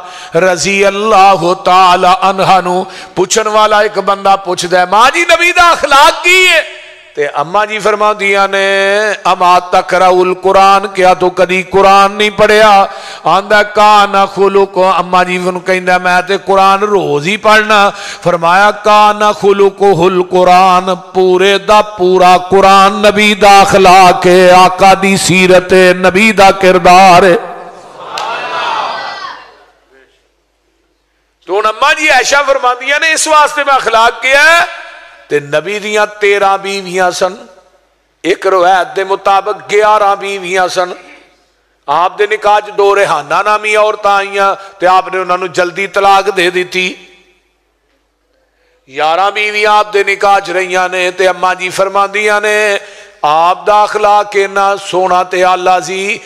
A: رضی اللہ تعالی عنہ نو پوچھن والا ایک بندہ پوچھ دے ماں جی نبی دا اخلاق کی ہے؟ تے اما جی فرما دیا نے اما تکراؤ القرآن کیا تو کدی قرآن نہیں پڑھیا۔ آندا کانا خلق اما جی فن کہندا میں تے قرآن روز ہی پڑھنا۔ فرمایا، کانا خلق القرآن پورے دا پورا قرآن نبی دا اخلاق ہے، آقا دی سیرت نبی دا کردار ہے۔ تو اما جی عائشہ فرما دیا نے، اس واسطے میں اخلاق کیا ہے۔ تے نبی دیاں تیرہ بیویاں سن، ایک روایت دے مطابق گیارہ بیویاں سن۔ آپ دے نکاح دو ریحانہ نامی عورتیں آئیاں تے آپ نے انہوں نے جلدی طلاق دے دیتی یارہ بیویاں آپ دے نکاح رہیاں نے تے اما جی فرما دیا نے، آپ دا اخلاق کے نہ سونا تے اللہ زی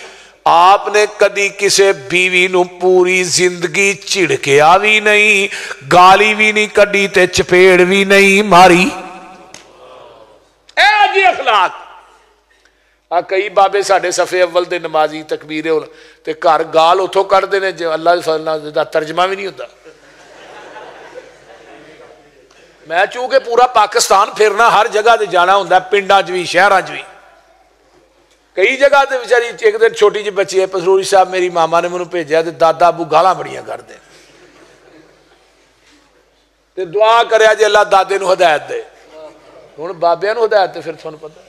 A: آپ نے کدی کسے بیوی نو پوری زندگی چڑکیا بھی نہیں، گالی بھی نہیں کڈی تے چپیڑ بھی نہیں ماری۔ اے جی اخلاق۔ آ، کئی بابے ساڈے صفے اول دے نمازی تکبیر تے گھر گال اتوں کٹتے ہیں جو اللہ فضل دا ترجمہ بھی نہیں ہوتا میں چونکہ پورا پاکستان پھرنا ہر جگہ تے جانا ہوں پنڈا چ بھی شہر چ بھی کئی جگہ تے بچاری ایک دن چھوٹی جی بچی ہے، پسروری صاحب میری ماما نے مجھے بھیجا تے دادا ابو گالا بڑیاں کر دے۔ تے دعا کریا جی اللہ دادے نو ہدایت دے۔ ہوں بابیا ہدایت پھر تھوڑا پتا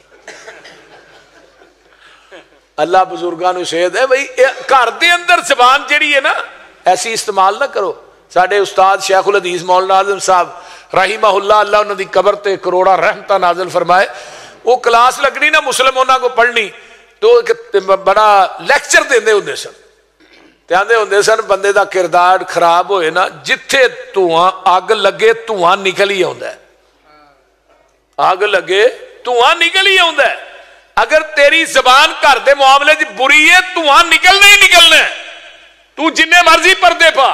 A: اللہ بزرگوں صحت ہے بھائی گھر دے اندر زبان جیڑی ہے نا، ایسی استعمال نہ کرو۔ سڈے استاد شیخ الحدیث مولانا آزم صاحب رحیمہ اللہ اللہ انہوں دی قبر تے کروڑا رحمتہ نازل فرمائے۔ وہ کلاس لگنی نا، مسلم انہوں کو پڑھنی۔ تو بڑا لیکچر دے ہوں سن آدھے ہوں سن بندے دا کردار خراب ہوئے نا جتھے دھواں اگ لگے دھواں نکل ہی آ اگ لگے دھواں نکل ہی آ اگر تیری زبان گھر دے معاملے چ بری ہے دھواں نکلنا ہی نکلنا تو جن مرضی پردے پا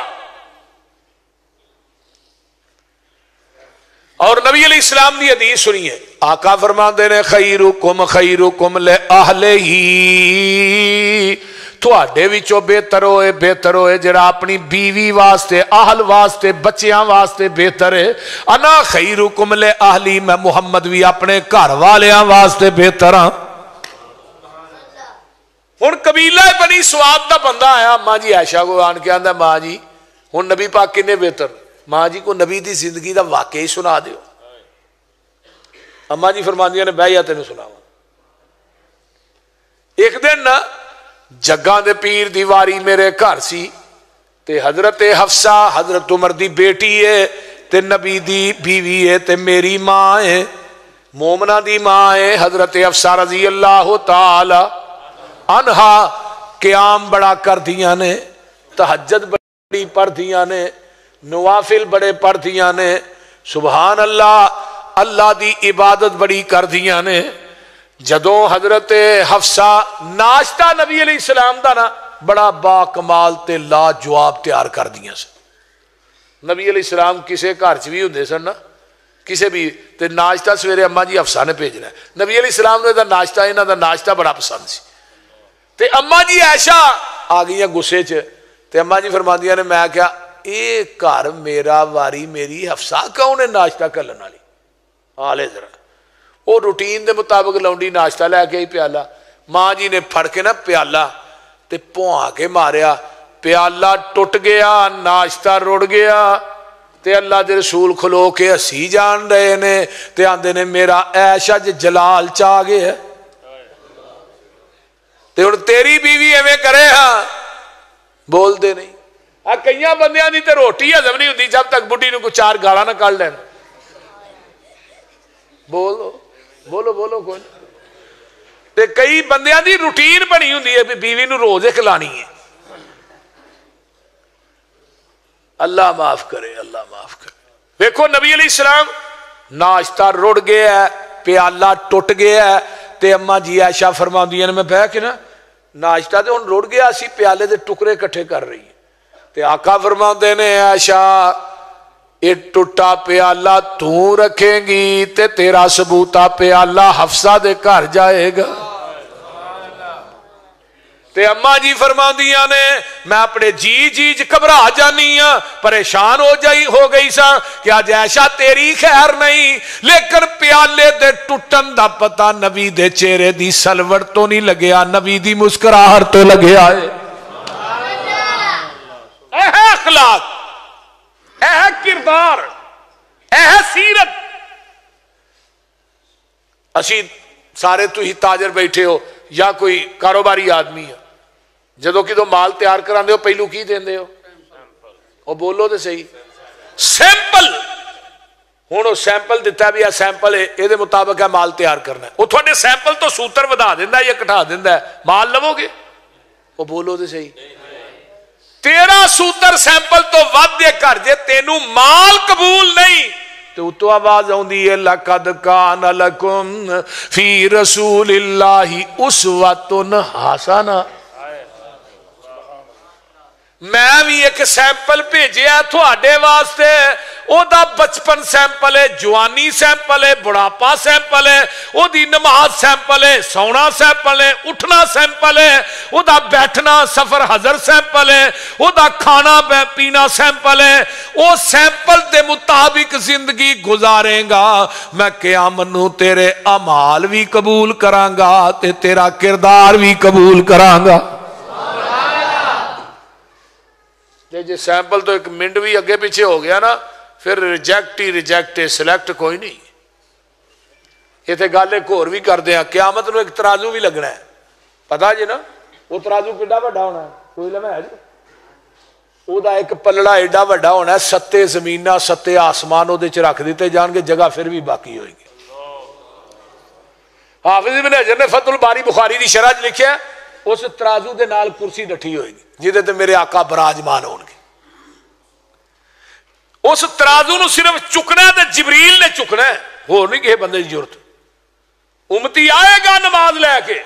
A: اور نبی علیہ السلام دی حدیث سنیے آقا فرما دے نے، خیرکم خیرکم لے اہلے ہی تھوڑے وچوں بہتر ہوئے بہتر ہوئے، جڑا اپنی بیوی واسطے، اہل واسطے، بچیاں واسطے بہتر ہے۔ انا خیرکم لے اہلی میں محمد بھی اپنے گھر والیاں واسطے بہتر ہاں۔ ہوں قبیلہ بنی سواد دا بندہ آیا، ماں جی ایشا کو آن کے آدھا ماں جی ہوں نبی پاک کنے بہتر، ماں جی کو نبی دی زندگی دا واقعی سنا دیو۔ اما جی فرماندیاں نے بہ یا تین سنا ایک دن نا جگہ دے پیر دیواری میرے گھر سی تے حضرت حفصہ، حضرت عمر دی بیٹی ہے تے نبی دی بیوی ہے تے میری ماں ہے مومنا دی ماں ہے، حضرت حفصہ رضی اللہ تعالی انہا قیام بڑا کر دیا نے تحجد بڑی پڑھ دیا نے، نوافل بڑے پڑھ دیا نے، سبحان اللہ اللہ دی عبادت بڑی کر دیا نے۔ جدوں حضرت حفصہ ناشتہ نبی علیہ السلام دا نا، بڑا با کمال تے لا جواب تیار کر دیا سے نبی علیہ السلام کسے گھر چ بھی ہوں سن نا، کسے بھی، تے ناشتہ سویرے اما جی حفصہ نے بھیجنا ہے۔ نبی علیہ السلام نے دا ناشتہ، انہاں دا ناشتہ بڑا پسند سی۔ تے اما جی ایشا آ گئی گسے چ، تے اما جی فرماندیاں نے، میں کیا اے گھر میرا واری میری ہفسا کون ہے ناشتہ کرنے والی؟ آلے ذرا وہ روٹین دے مطابق لونڈی ناشتہ لے کے ہی پیالہ ماں جی نے پھڑ کے نا پیالہ تے پوہاں کے ماریا پیالہ ٹوٹ گیا ناشتہ روڑ گیا تے اللہ دے رسول کھلو کے ہسی جان رہے نے تے آندے نے میرا ایشا جلال چاہ گیا ہے تے ہوں تیری بیوی ایویں کرے ہاں بول دے نہیں آ کئی بندیاں دی تے روٹی ہزم نہیں ہوتی جب تک بڈی نو کو چار گالا نہ کر لین بولو بولو بولو کون؟ تے کئی بندیاں دی روٹین بنی ہوں ہے بیوی نو روز کھلانی ہے۔ اللہ معاف کرے، اللہ معاف کرے۔ دیکھو نبی علیہ السلام ناشتہ رڑ گیا ہے، پیالہ ٹوٹ گیا ہے، تے اما جی ایشا فرما دیا نے میں بہ کے نا ناشتہ تے ہوں رڑ گیا، اسی پیالے دے ٹکڑے کٹھے کر رہی ہے تے آقا فرما نے ٹوٹا پیالہ رکھیں گی تے تیرا ثبوتا پیالہ حفصہ دے گھر جائے گا۔ تے اما جی فرما دیا نے میں اپنے جی جی گھبرا جانی ہاں پریشان ہو جائی ہو گئی سا کہ آج ایشا تیری خیر نہیں لیکن پیالے دے ٹوٹن دا پتا نبی دے چہرے دی سلوڑ تو نہیں لگیا نبی دی مسکراہر تو لگیا ہے۔ اے اخلاق! اے کردار، اے سیرت اسی سارے تو ہی تاجر بیٹھے ہو، یا کوئی کاروباری آدمی ہے؟ جدو کدو مال تیار کرا ہو، پہلو کی دے ہو؟ وہ بولو تو صحیح۔ سیمپل۔ ہوں وہ سیمپل دتا بھی آ سیمپل یہ مطابق ہے مال تیار کرنا وہ تھوڑے سیمپل تو سوتر ودا دینا یا کٹا دینا مال لو گے وہ بولو تو صحیح۔ تیرا سوتر سیمپل تو ود دے کر جے تینوں مال قبول نہیں۔ تو تو آواز آؤندی ہے، لقد کان لکم فی رسول اللہ اسوۃ حسنہ میں بھی ایک سیمپل بھیجیا تھوڑے واسطے۔ او دا بچپن سیمپل ہے، جوانی سیمپل ہے، بڑھاپا سیمپل ہے او دی نماز سیمپل ہے، سونا سیمپل ہے، اٹھنا سیمپل ہے او دا بیٹھنا سفر حضر سیمپل ہے او دا کھانا پینا سیمپل ہے۔ او سیمپل دے مطابق زندگی گزاریں گا۔ میں قیامت نو تیرے امال بھی قبول کرانگا تے تیرا کردار بھی قبول کرانگا تے جی سیمپل تو ایک منٹ بھی اگے پیچھے ہو گیا نا، پھر ریجیکٹ ہی ریجیکٹ سلیکٹ کوئی نہیں۔ یہ تو گل ایک بھی کرتے ہیں، قیامت نو ایک ترازو بھی لگنا ہے۔ پتا جی نا، وہ ترازو کڈا وا ہونا ہے؟ کوئی لمحہ ہے جی؟ وہ ایک پلڑا ایڈا وا ہونا ہے، ستے زمین ستے آسمان وہ رکھ دیتے جان گے، جگہ پھر بھی باقی ہوئے گی حافظ ابن حجر نے فتح الباری بخاری دی شرح لکھیا اس ترازو دے نال کرسی ڈٹھی ہوئے گی جہد تے میرے آقا براجمان ہون گے۔ اس ترازو نو صرف چکنا ہے تے جبریل نے چکنا ہے ہو نہیں کہے بندے کی ضرورت امتی آئے گا نماز لے کے۔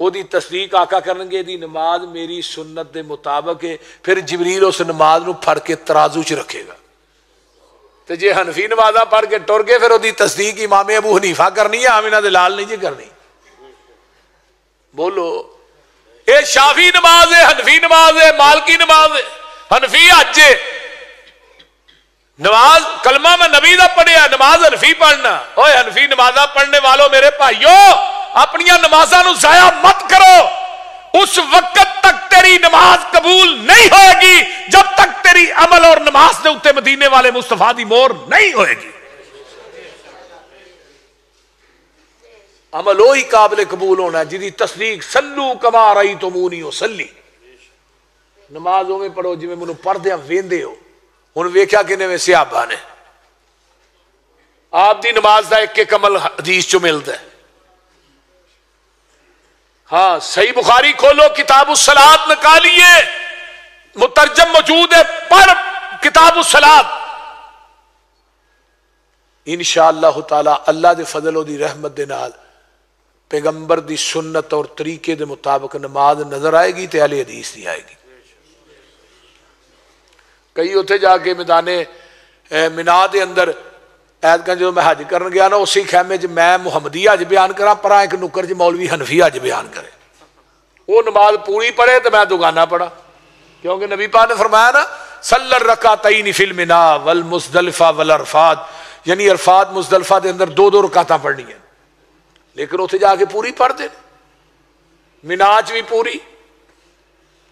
A: وہ تصدیق آقا کرن گے دی نماز میری سنت دے مطابق ہے۔ پھر جبریل اس نماز نو پھڑ کے ترازو چ رکھے گا۔ تو جی حنفی نمازہ پڑھ کے ٹر گئے، پھر وہ تصدیق امام ابو حنیفہ کرنی ہے آمینہ دے لال نہیں جی کرنی۔ بولو، اے شافی نماز ہے، حنفی نماز ہے، مالکی نماز ہے، حنفی حج ہے۔ نماز، کلمہ میں نبی دا پڑھیا نماز حنفی پڑھنا۔ اوے حنفی نمازہ پڑھنے والوں میرے بھائیو اپنی نمازہ نو ضائع مت کرو۔ اس وقت تک تیری نماز قبول نہیں ہوئے گی، جب تک تیری عمل اور نماز دے اتے مدینے والے مصطفیٰ دی مور نہیں ہوئے گی۔ عمل وہی قابل قبول ہونا ہے جدی تصدیق سلو کما رہی تو مونی ہو سلی نمازوں میں پڑھو جی میں منو پڑھ دیا ہو۔ ہن ویکھیا کہ نے سیابا نے۔ آپ دی نماز دا ایک ایک عمل حدیث چو ملتا ہے۔ ہاں صحیح بخاری کھولو، کتاب السلاد نکالیے۔ مترجم موجود ہے پر کتاب السلاد ان شاء اللہ تعالی اللہ دے فضل و دی رحمت دے نال پیغمبر دی سنت اور طریقے دے مطابق نماز نظر آئے گی تے علی حدیث دی آئے گی۔ کئی اتنے جا کے میدانے منا دے اندر ایدکا جو میں حج کرن گیا نا، اسی خیمے چ میں محمدی حج بیان کرا پر ایک نکر چ جی مولوی حنفی حج بیان کرے۔ وہ نماز پوری پڑھے تو میں دوگانا پڑھا کیونکہ نبی پاک نے فرمایا نا سلر رکعتین فی المنا والمزدلفہ والعرفات یعنی عرفات مزدلفہ دے اندر دو دو رکعتاں پڑھنی ہیں۔ لیکن اتنے جا کے پوری پڑھ دے۔ مناج بھی پوری۔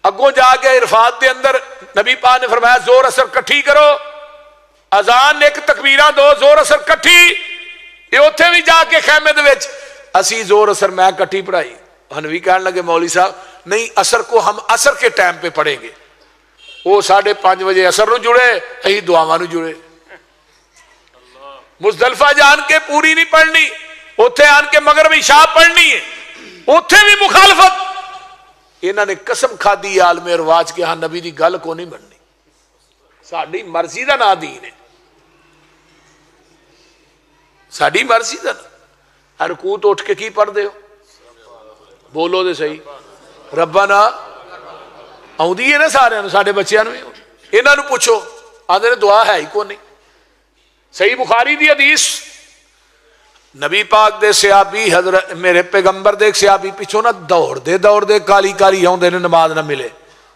A: اگوں جا کے عرفات دے اندر نبی پاک نے فرمایا، زور اثر کٹھی کرو۔ ازان ایک تکبیرہ دو، زور اثر کٹھی۔ یہ اتنے بھی جا کے خیمے دے اسی زور اثر میں کٹھی پڑھائی۔ ہنوی کہنے لگے، مولوی صاحب، نہیں، اثر کو ہم اثر کے ٹائم پہ پڑھیں گے۔ وہ ساڑھے پانچ بجے اثر نو جڑے، اہی دعاواں نو جڑے۔ مزدلفہ جان کے پوری نہیں پڑھنی۔ اتنے آن کے مگر بھی شاہ پڑھنی ہے۔ اتنے بھی مخالفت۔ انہوں نے قسم کھا دی عالم رواج کے ہاں نبی دی گل کو نہیں بننی۔ ساری مرضی کا نا دین ہے۔ ساری مرضی کا ہر کوت اٹھ کے کی پڑھ دے ہو؟ بولو دے صحیح۔ ربا نا آدھی ہے نا سارے سارے بچوں یہاں پوچھو آدھے دعا ہے ہی کو نہیں صحیح بخاری دی حدیث۔ نبی پاک دے سیابی حضرت میرے پیغمبر دے سیابی پیچھو نہ دوڑ دے دوڑ دے، کالی کالی آؤں دے نماز نہ ملے۔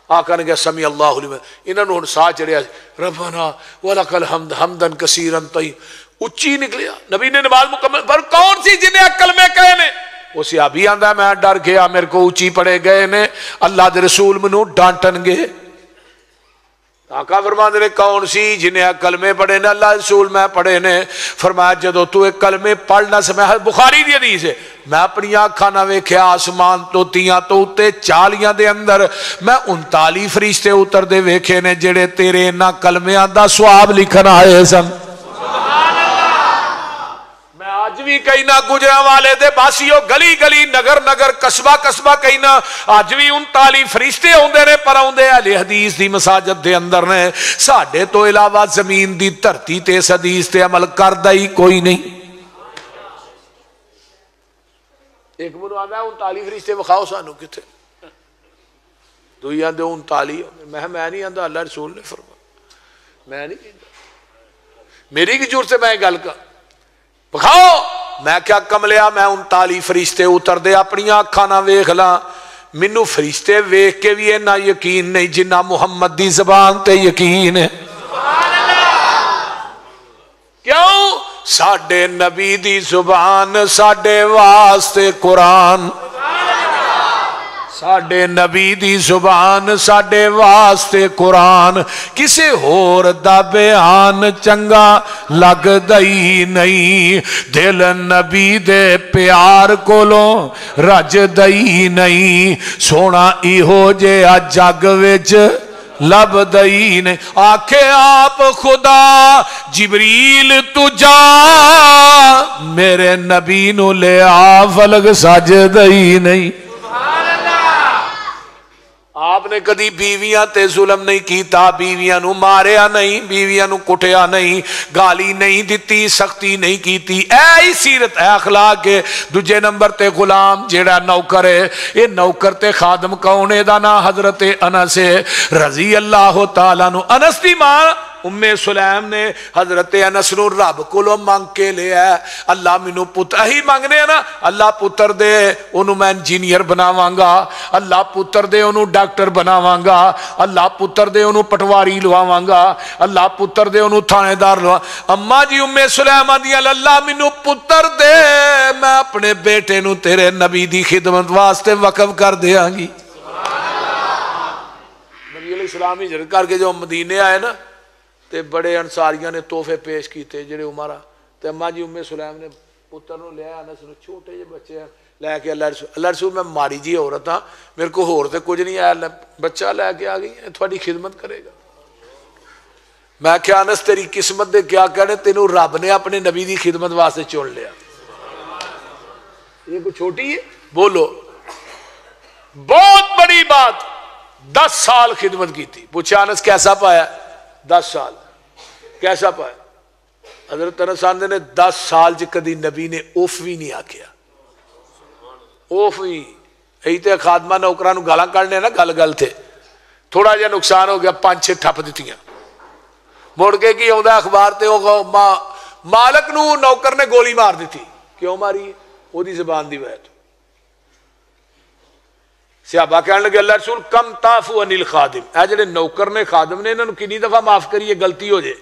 A: آقا نے کہا سمی اللہ علیہ انہوں نے سا چڑیا ربنا ولک الحمد حمدن کثیرن طیب اچھی نکلیا۔ نبی نے نماز مکمل پر کون سی جنہیں عقل میں کہے نے؟ وہ سیابی آندا میں ڈر گیا، میرے کو اچھی پڑے گئے نے۔ اللہ دے رسول منو ڈانٹن گے۔ آقا فرما دے کون سی جنہیں کلمے پڑھے نے؟ اللہ رسول میں پڑھے نے. فرمایا، جدو تو ایک کلمے پڑھنا سمے. ہاں، بخاری دی حدیث ہے، میں اپنی آنکھاں نہ ویکھیا، آسمان تو تیاں تو اتے چالیاں دے اندر، میں انتالی فرشتے اتر دے ویکھے نے، جڑے تیرے نہ کلمیاں دا سواب لکھن آئے سن. بھی کئی نہ گجرا والے دے باسیو گلی گلی نگر نگر قصبہ قصبہ کئی نہ اج بھی انتالی فرشتے ہوندے نے پر اوندے اہل حدیث دی مساجد دے اندر نے ساڈے تو علاوہ زمین دی دھرتی تے اس حدیث تے عمل کردا ہی کوئی نہیں۔ ایک منو آندا انتالی فرشتے وکھاؤ سانو کتے تو دوئی آندے انتالی میں میں نہیں آندا، اللہ رسول نے فرمایا۔ میں نہیں میری کی جور سے میں گل کر۔ بکھاؤ! میں کیا کملیا، میں انتالی فرشتے اتر دے اپنی اکھا نہ ویخ لاں۔ مینو فرشتے ویخ کے بھی اینا یقین نہیں جنہ محمد دی زبان تے یقین ہے۔ کیوں؟ ساڈے نبی دی زبان، ساڈے واسطے قرآن۔ ساڈے نبی دی زبان ساڈے واسطے قرآن کسے ہور دا بیان چنگا لگ دئی نہیں دل نبی دے پیار کولوں رج دئی نہیں سونا ایہو جے جگ وچ لب دئی نے آکھے آپ خدا جبریل تجا میرے نبی نو لے آ فلگ سج دئی نہیں آپ نے کدی بیویاں تے ظلم نہیں کیتا، بیویاں نو ماریا نہیں، بیویاں نو کٹیا نہیں، گالی نہیں دتی، سختی نہیں کیتی۔ اے ہی سیرت، اے اخلاق کے دوجے نمبر تے غلام جیڑا نوکر ہے، اے نوکر تے خادم کونے دا نا حضرت انس ہے۔ رضی اللہ تعالیٰ نو انس دی ماں ام سلیم نے حضرت انس نو رب کولو مانگ کے لیا اللہ مینو پتر ہی مانگنے نا۔ اللہ پتر دے انہوں میں انجینئر بناواں گا۔ اللہ پتر دے انہوں ڈاکٹر بناواں گا۔ اللہ پتر دے انہوں پٹواری لواواں گا۔ اللہ پتر دے انہوں تھانے دار لوا اما جی ام سلیم آدھی اللہ مینو پتر دے۔ میں اپنے بیٹے نو تیرے نبی دی خدمت واسطے وقف کر دیاں گی۔ نبی علیہ السلام ہی جرد کر کے جو مدینے آئے نا۔ تے بڑے انساریاں نے توفے پیش کیتے جڑے عمرہ تے اماں جی ام سلیم نے پتر نو لیا انس نو چھوٹے جے بچے ہیں، لے کے اللہ رسول اللہ رسول میں ماری جی عورت ہاں میرے کو ہور تے کچھ نہیں آیا بچہ لے کے آ گئی ہے تھوڑی خدمت کرے گا۔ میں کیا انس تیری قسمت دے کیا کہنے تینوں رب نے اپنے نبی دی خدمت واسطے چن لیا۔ یہ کوئی چھوٹی ہے؟ بولو۔ بہت بڑی بات، دس سال خدمت کی تھی پوچھا، انس کیسا پایا؟ دس سال۔ کیسا پایا؟ حضرت انسان نے دس سال چ کدی نبی نے اوف بھی نہیں آکھیا۔ اوف بھی یہی تے خادمہ نوکرا نو گالاں کڈنے نا گل گل تھے تھوڑا جہا نقصان ہو گیا پانچ چھ ٹھپ دیتیاں مڑ کے کی آدھا اخبار تے؟ وہ مالک نو نوکر نے گولی مار دیتی کیوں ماری؟ وہ زبان دی وجہ سیابا کہنے لگے اللہ رسول کم تافو انیل خادم اے جڑے نوکر نے خادم نے انہوں کنی دفعہ معاف کریے گلتی ہو جائے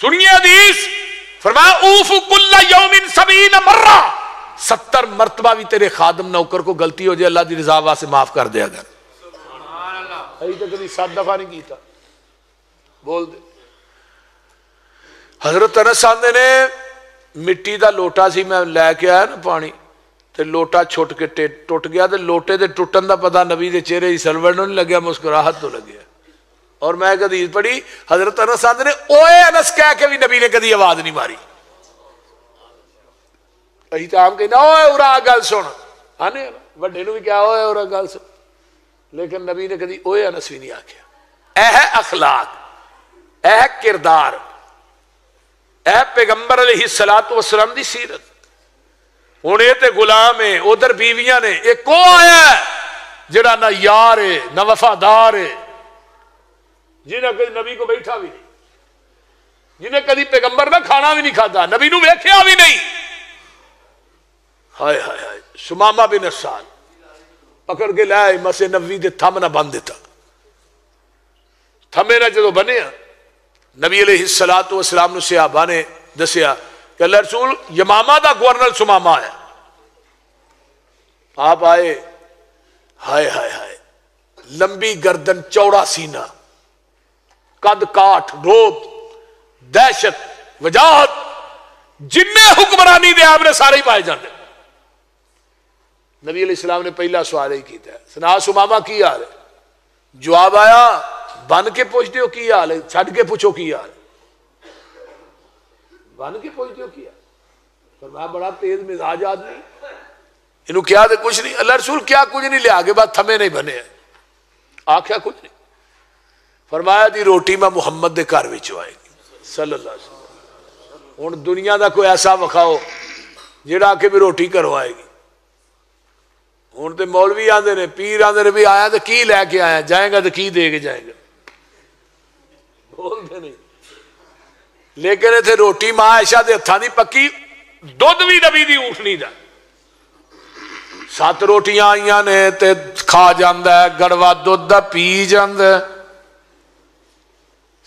A: سنیے حدیث فرمایا اوف کل یوم سبین مرہ۔ ستر مرتبہ بھی تیرے خادم نوکر کو گلتی ہو جائے اللہ دی رضا سے معاف کر دے اگر ایک تو کبھی سات دفعہ نہیں کیتا۔ بول دے۔ حضرت انس آندے نے مٹی دا لوٹا سی میں لے کے آیا نا پانی۔ تے لوٹا چھٹ کے ٹوٹ گیا تے لوٹے دے ٹوٹن دا پتہ نبی دے چہرے دی سلوڑ نہیں لگیا، مسکراہٹ تو لگیا۔ اور میں ایک حدیث پڑھی، حضرت انس آندے نے اوے انس کہہ کے بھی نبی نے کدی آواز نہیں ماری۔ اہی تو عام کہنا اوے اورا گل سن۔ آنے وڈے نو بھی کیا اوے اورا گل سن۔ لیکن نبی نے کدی اوے انس بھی نہیں آکھیا۔ اے ہے اخلاق، اے ہے کردار، اے پیغمبر علیہ السلام دی سیرت۔ ہوں یہ گلام ہے ادھر بیویاں نے یہ کو آیا ہے؟ جڑا نہ یار ہے، نہ وفادار ہے۔ جنہیں کدی نبی کو بیٹھا بھی نہیں۔ جنہیں کدی پیغمبر نہ کھانا بھی نہیں کھاتا، نبی نو ویکھیا بھی نہیں۔ ہائے ہائے ہائے سماما بن اسال پکڑ کے لائے مسے نبی دے تھم نہ بن دیتا۔ تھمے نہ جدو بنیا نبی علیہ السلام والسلام نے صحابہ نے دسیا کہ اللہ رسول یماما دا گورنر سماما ہے۔ آپ آئے، ہائے ہائے ہائے، لمبی گردن، چوڑا سینہ، قد کاٹ روب دہشت، وجاہت جن حکمرانی دے آپ نے سارے ہی پائے جانے۔ نبی علیہ السلام نے پہلا سوال ہی کیتا ہے، سنا سماما کی حال ہے؟ جواب آیا، بن کے پوچھ دیو کی حال ہے چھڑ کے پوچھو کی حال ہے۔ بن کے پہنچتے ہو کیا؟ فرمایا بڑا تیز مزاج آدمی۔ انہوں کیا دے کچھ نہیں۔ اللہ رسول کیا کچھ نہیں لے آگے بات تھمے نہیں بنے۔ ہیں آکھیا کچھ نہیں۔ فرمایا دی روٹی میں محمد دے کار وچ آئے گی۔ صلی اللہ علیہ وسلم۔ ہن دنیا دا کوئی ایسا وکھاؤ جڑا کے بھی روٹی کروائے گی۔ ہن تے مولوی آندے نے، پیر آندے نے بھی آیا تے کی لے کے آیا؟ جائے گا تے کی دے کے جائے گا؟ بولتے نہیں۔ لیکن اتنے روٹی ماں ایشا دے ہاتھوں کی پکی دھد بھی نبی دی اٹھنی دا۔ سات روٹیاں آئی نے تے کھا جانا ہے، گڑوا دھد پی جانا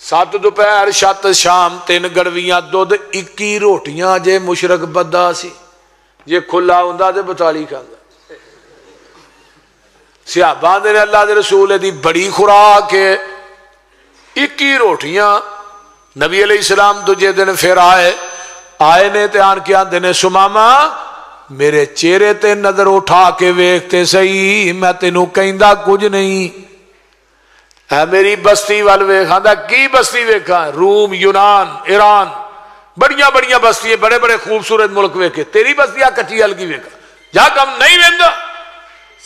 A: سات دوپہر، شت شام، تین گڑویاں دھد اکی روٹیاں جے مشرق بدا سی۔ جے کھلا ہوں تو بتالی کھانا سیابا نے اللہ دے رسول دی بڑی خوراک ہے۔ اکی روٹیاں نبی علیہ السلام دوجے دن پھر آئے آئے نے تے آن کے آدھے نے سماما میرے چہرے تے نظر اٹھا کے ویکھتے سہی میں تینوں کہندا کچھ نہیں۔ ہے میری بستی وال ویکھا دا کی بستی ویکھا روم، یونان، ایران۔ بڑیاں بڑیاں بستی بڑے بڑے خوبصورت ملک ویکھے۔ تیری بستی آ کچی ہلکی ویکھا جا کم نہیں ویندا۔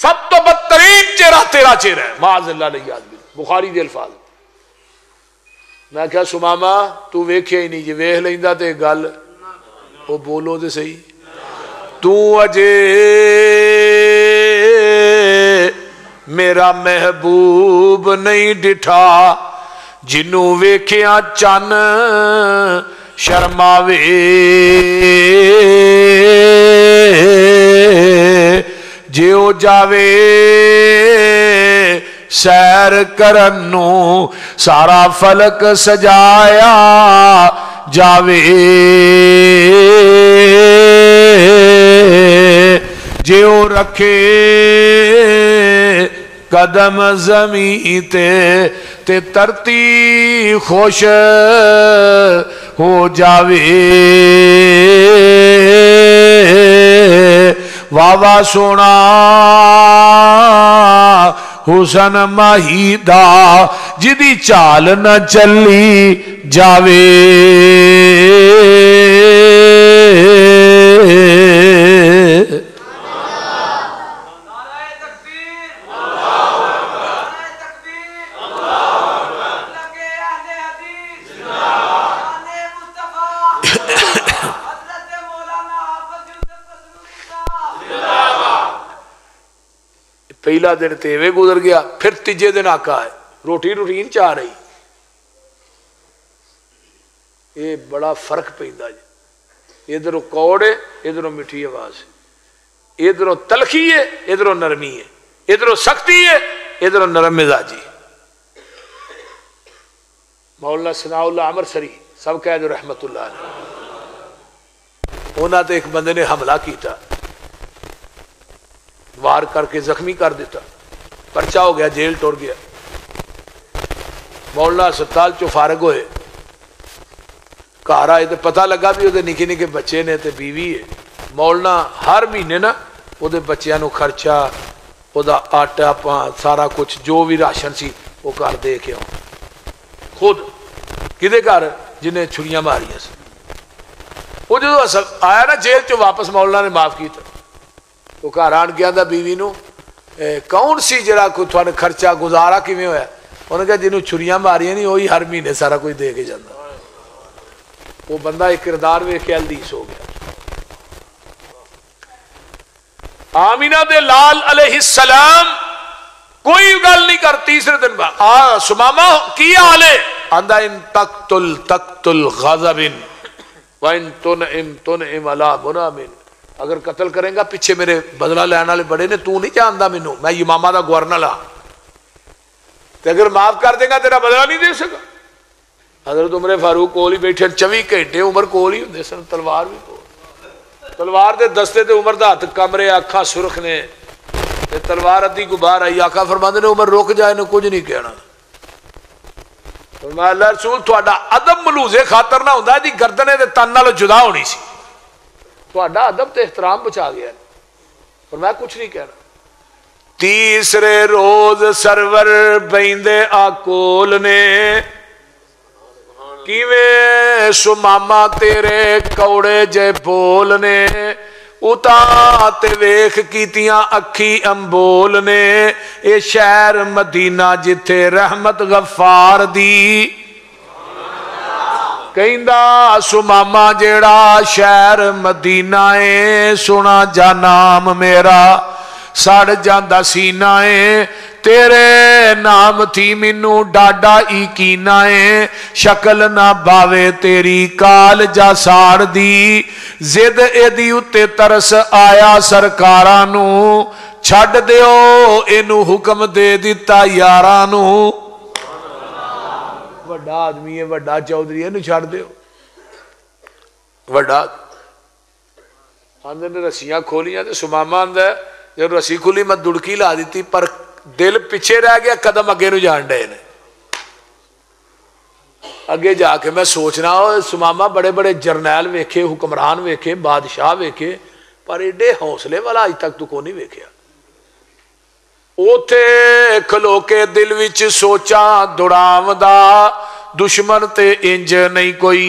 A: سب تو بدترین چہرہ تیرا چہرہ ہے۔ معاذ اللہ نے یاد بخاری دے الفاظ۔ میں کیا سماما، تو ویکھیا ہی نہیں جی ویکھ لیندا تے گل. وہ بولو تے صحیح۔ تو اجے میرا محبوب نہیں ڈٹھا، جنوں ویکھیا چن شرماوے۔ جیو جاوے سیر کرنو، سارا فلک سجایا جاوے۔ جیو رکھے قدم زمین تے تے ترتی خوش ہو جاوے۔ واہ سونا حسن ماہی دا جدی چال نہ چلی جاوے۔ پہلا دن تیوے گزر گیا، پھر تیجے دن آقا ہے، روٹی روٹین چاہ رہی۔ یہ بڑا فرق پہندا جی۔ ادھر کوڑ ہے، ادھر میٹھی آواز ہے۔ ادھر تلخی ہے، ادھر نرمی ہے۔ ادھر سختی ہے، ادھر نرم مزاجی مولانا سنا اللہ عمر سری، سب قید رحمت اللہ علیہ۔ انہوں نے ایک بندے نے حملہ کیتا۔ وار کر کے زخمی کر دیتا۔ پرچا ہو گیا، جیل ٹور گیا۔ مولانا ہسپتال چو فارغ ہوئے۔ گھر آئے تو پتا لگا بھی وہ نکے نکے بچے نے تے بیوی ہے۔ مولانا ہر مہینے نا وہ بچوں خرچہ وہ آٹا پان سارا کچھ، جو بھی راشن سی وہ گھر دے کے آؤ خود کدے گھر جنہیں چھڑیاں ماریاں سی وہ جدو آیا نا جیل چو واپس، مولانا نے معاف کیا وہ گھر آن کے آدھا بیوی نو کون سی جڑا کوئی تھوڑا خرچہ گزارا کیویں ہویا انہوں کہا جنہوں چھریاں ماریاں نہیں وہی ہر مہینے سارا کوئی دے کے جانا وہ بندہ ایک کردار ویخ کے الدیس ہو گیا آمینہ دے لال علیہ السلام کوئی گل نہیں کر تیسرے دن بعد آ سماما کی آلے آندہ ان تقتل تقتل غضبن وَإِن تُنْعِمْ تُنْعِمْ عَلَى مُنَامِن اگر قتل کریں گا، پیچھے میرے بدلہ لینا لے بڑے نے، تو نہیں جاندا مینوں، میں امامہ دا گورنر ہاں۔ تے اگر معاف کر دے گا، تیرا بدلہ نہیں دے سکا۔ حضرت عمر فاروق کول ہی بیٹھے 24 گھنٹے عمر کول ہی ہوندے سن، تلوار بھی کول۔ تلوار دے دستے تے عمر دا ہاتھ کمرے اکھاں سرخ نے۔ تے تلوار ادھی کو باہر آئی آقا فرماندے نے، عمر رک جائے نو کچھ نہیں کہنا۔ فرمایا، اللہ رسول تہاڈا ادب ملوزے خاطر نہ ہوندا دی گردنے دے تن نال جدا ہونی سی۔ تھوڑا ادب تو احترام بچا گیا اور میں کچھ نہیں کہنا تیسرے روز سرور بیندے آکول نے کیویں سماما تیرے کوڑے جے بول نے اتا تے ویخ کیتیاں اکھی امبول نے اے شہر مدینہ جتھے رحمت غفار دی کہندا سماما جیڑا شہر مدینہ ہے سنا جا نام میرا سڑ جاندا سینہ ہے تیرے نام تھی منو ڈاڈا ای کینا ہے شکل نہ باوے تیری کال جا ساڑ دی زد اے دی اتے ترس آیا سرکارانو چھڑ دیو اینو حکم دے دیتا یارانو وڈا آدمی ہے وڈا چودھری ہے چھڑ دیو وڈا آندے نے رسیاں کھولیاں تے سماما آندہ ہے جب رسی کھولی میں دڑکی لا دیتی پر دل پیچھے رہ گیا قدم اگے نو جان ڈے نے اگے جا کے میں سوچنا سماما بڑے بڑے جرنیل ویکھے حکمران ویکھے بادشاہ ویکھے پر ایڈے حوصلے والا اج تک تو کو نہیں ویکھیا اوتھے کھلو کے دل وچ سوچا دڑام دا دشمن تے انج نہیں کوئی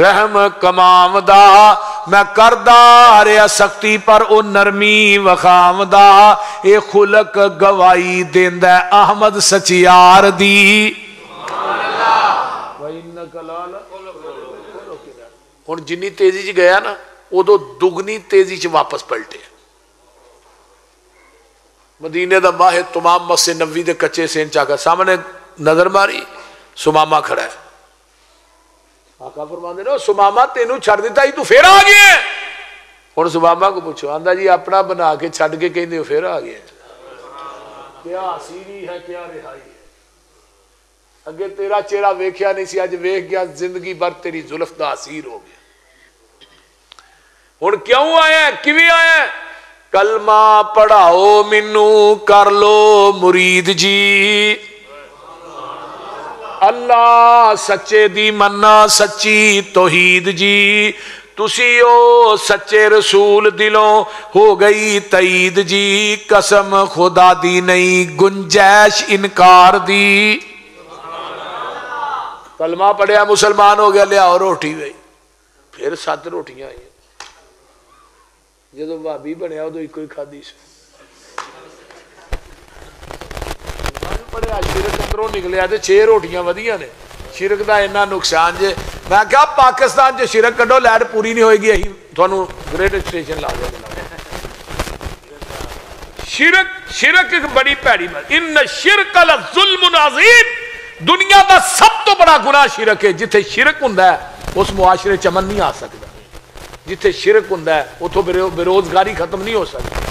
A: رحم کمام دا میں کردہ رہا سختی پر او نرمی وخام دا اے خلق گوائی دیندہ احمد سچیار دی۔ ہوں جن تیزی چ گیا نا ادو دگنی تیزی چ واپس پلٹے۔ مدینے دا ماہ تمام مسے نوی دے کچے سین چاہ سامنے نظر ماری سماما کھڑا ہے۔ آقا فرما دے نا سماما تینوں چھڑ دیتا ہی تو پھر آ گیا ہوں سماما کو پوچھو، آندا جی اپنا بنا کے چھڑ کے کہیں پھر آ گیا کیا سیری ہے، کیا رہائی ہے؟ اگے تیرا چہرہ ویکھیا نہیں سی، اج ویکھ گیا، زندگی بھر تیری زلف دا اثیر ہو گیا۔ ہوں کیوں آیا ہے؟ کیویں آیا ہے؟ کلمہ پڑھاؤ مینو کر لو مرید جی اللہ سچے دی منا سچی توحید جی تسی او سچے رسول دلوں ہو گئی تعید جی قسم خدا دی نہیں گنجائش انکار دی کلمہ پڑھیا مسلمان ہو گیا لیا اور روٹی گئی پھر سات روٹیاں آئی جدو بھابی بنیا ادو ایک ہی کھادی سی پڑھیا شرک اندروں نکلیا تو چھ روٹیاں ودیا نے شرک دا اینا نقصان جے میں کہا پاکستان جو شرک کڈو لائٹ پوری نہیں ہوئے گی اہی تھانو گریٹ اسٹیشن لا دیا شرک شرک ایک بڑی پیڑی بات ان شرک الظلم عظیم دنیا دا سب تو بڑا گناہ شرک ہے جتھے شرک ہوں اس معاشرے چمن نہیں آ سکتا جتھے شرک ہوں اتوں بے روزگاری ختم نہیں ہو سکتی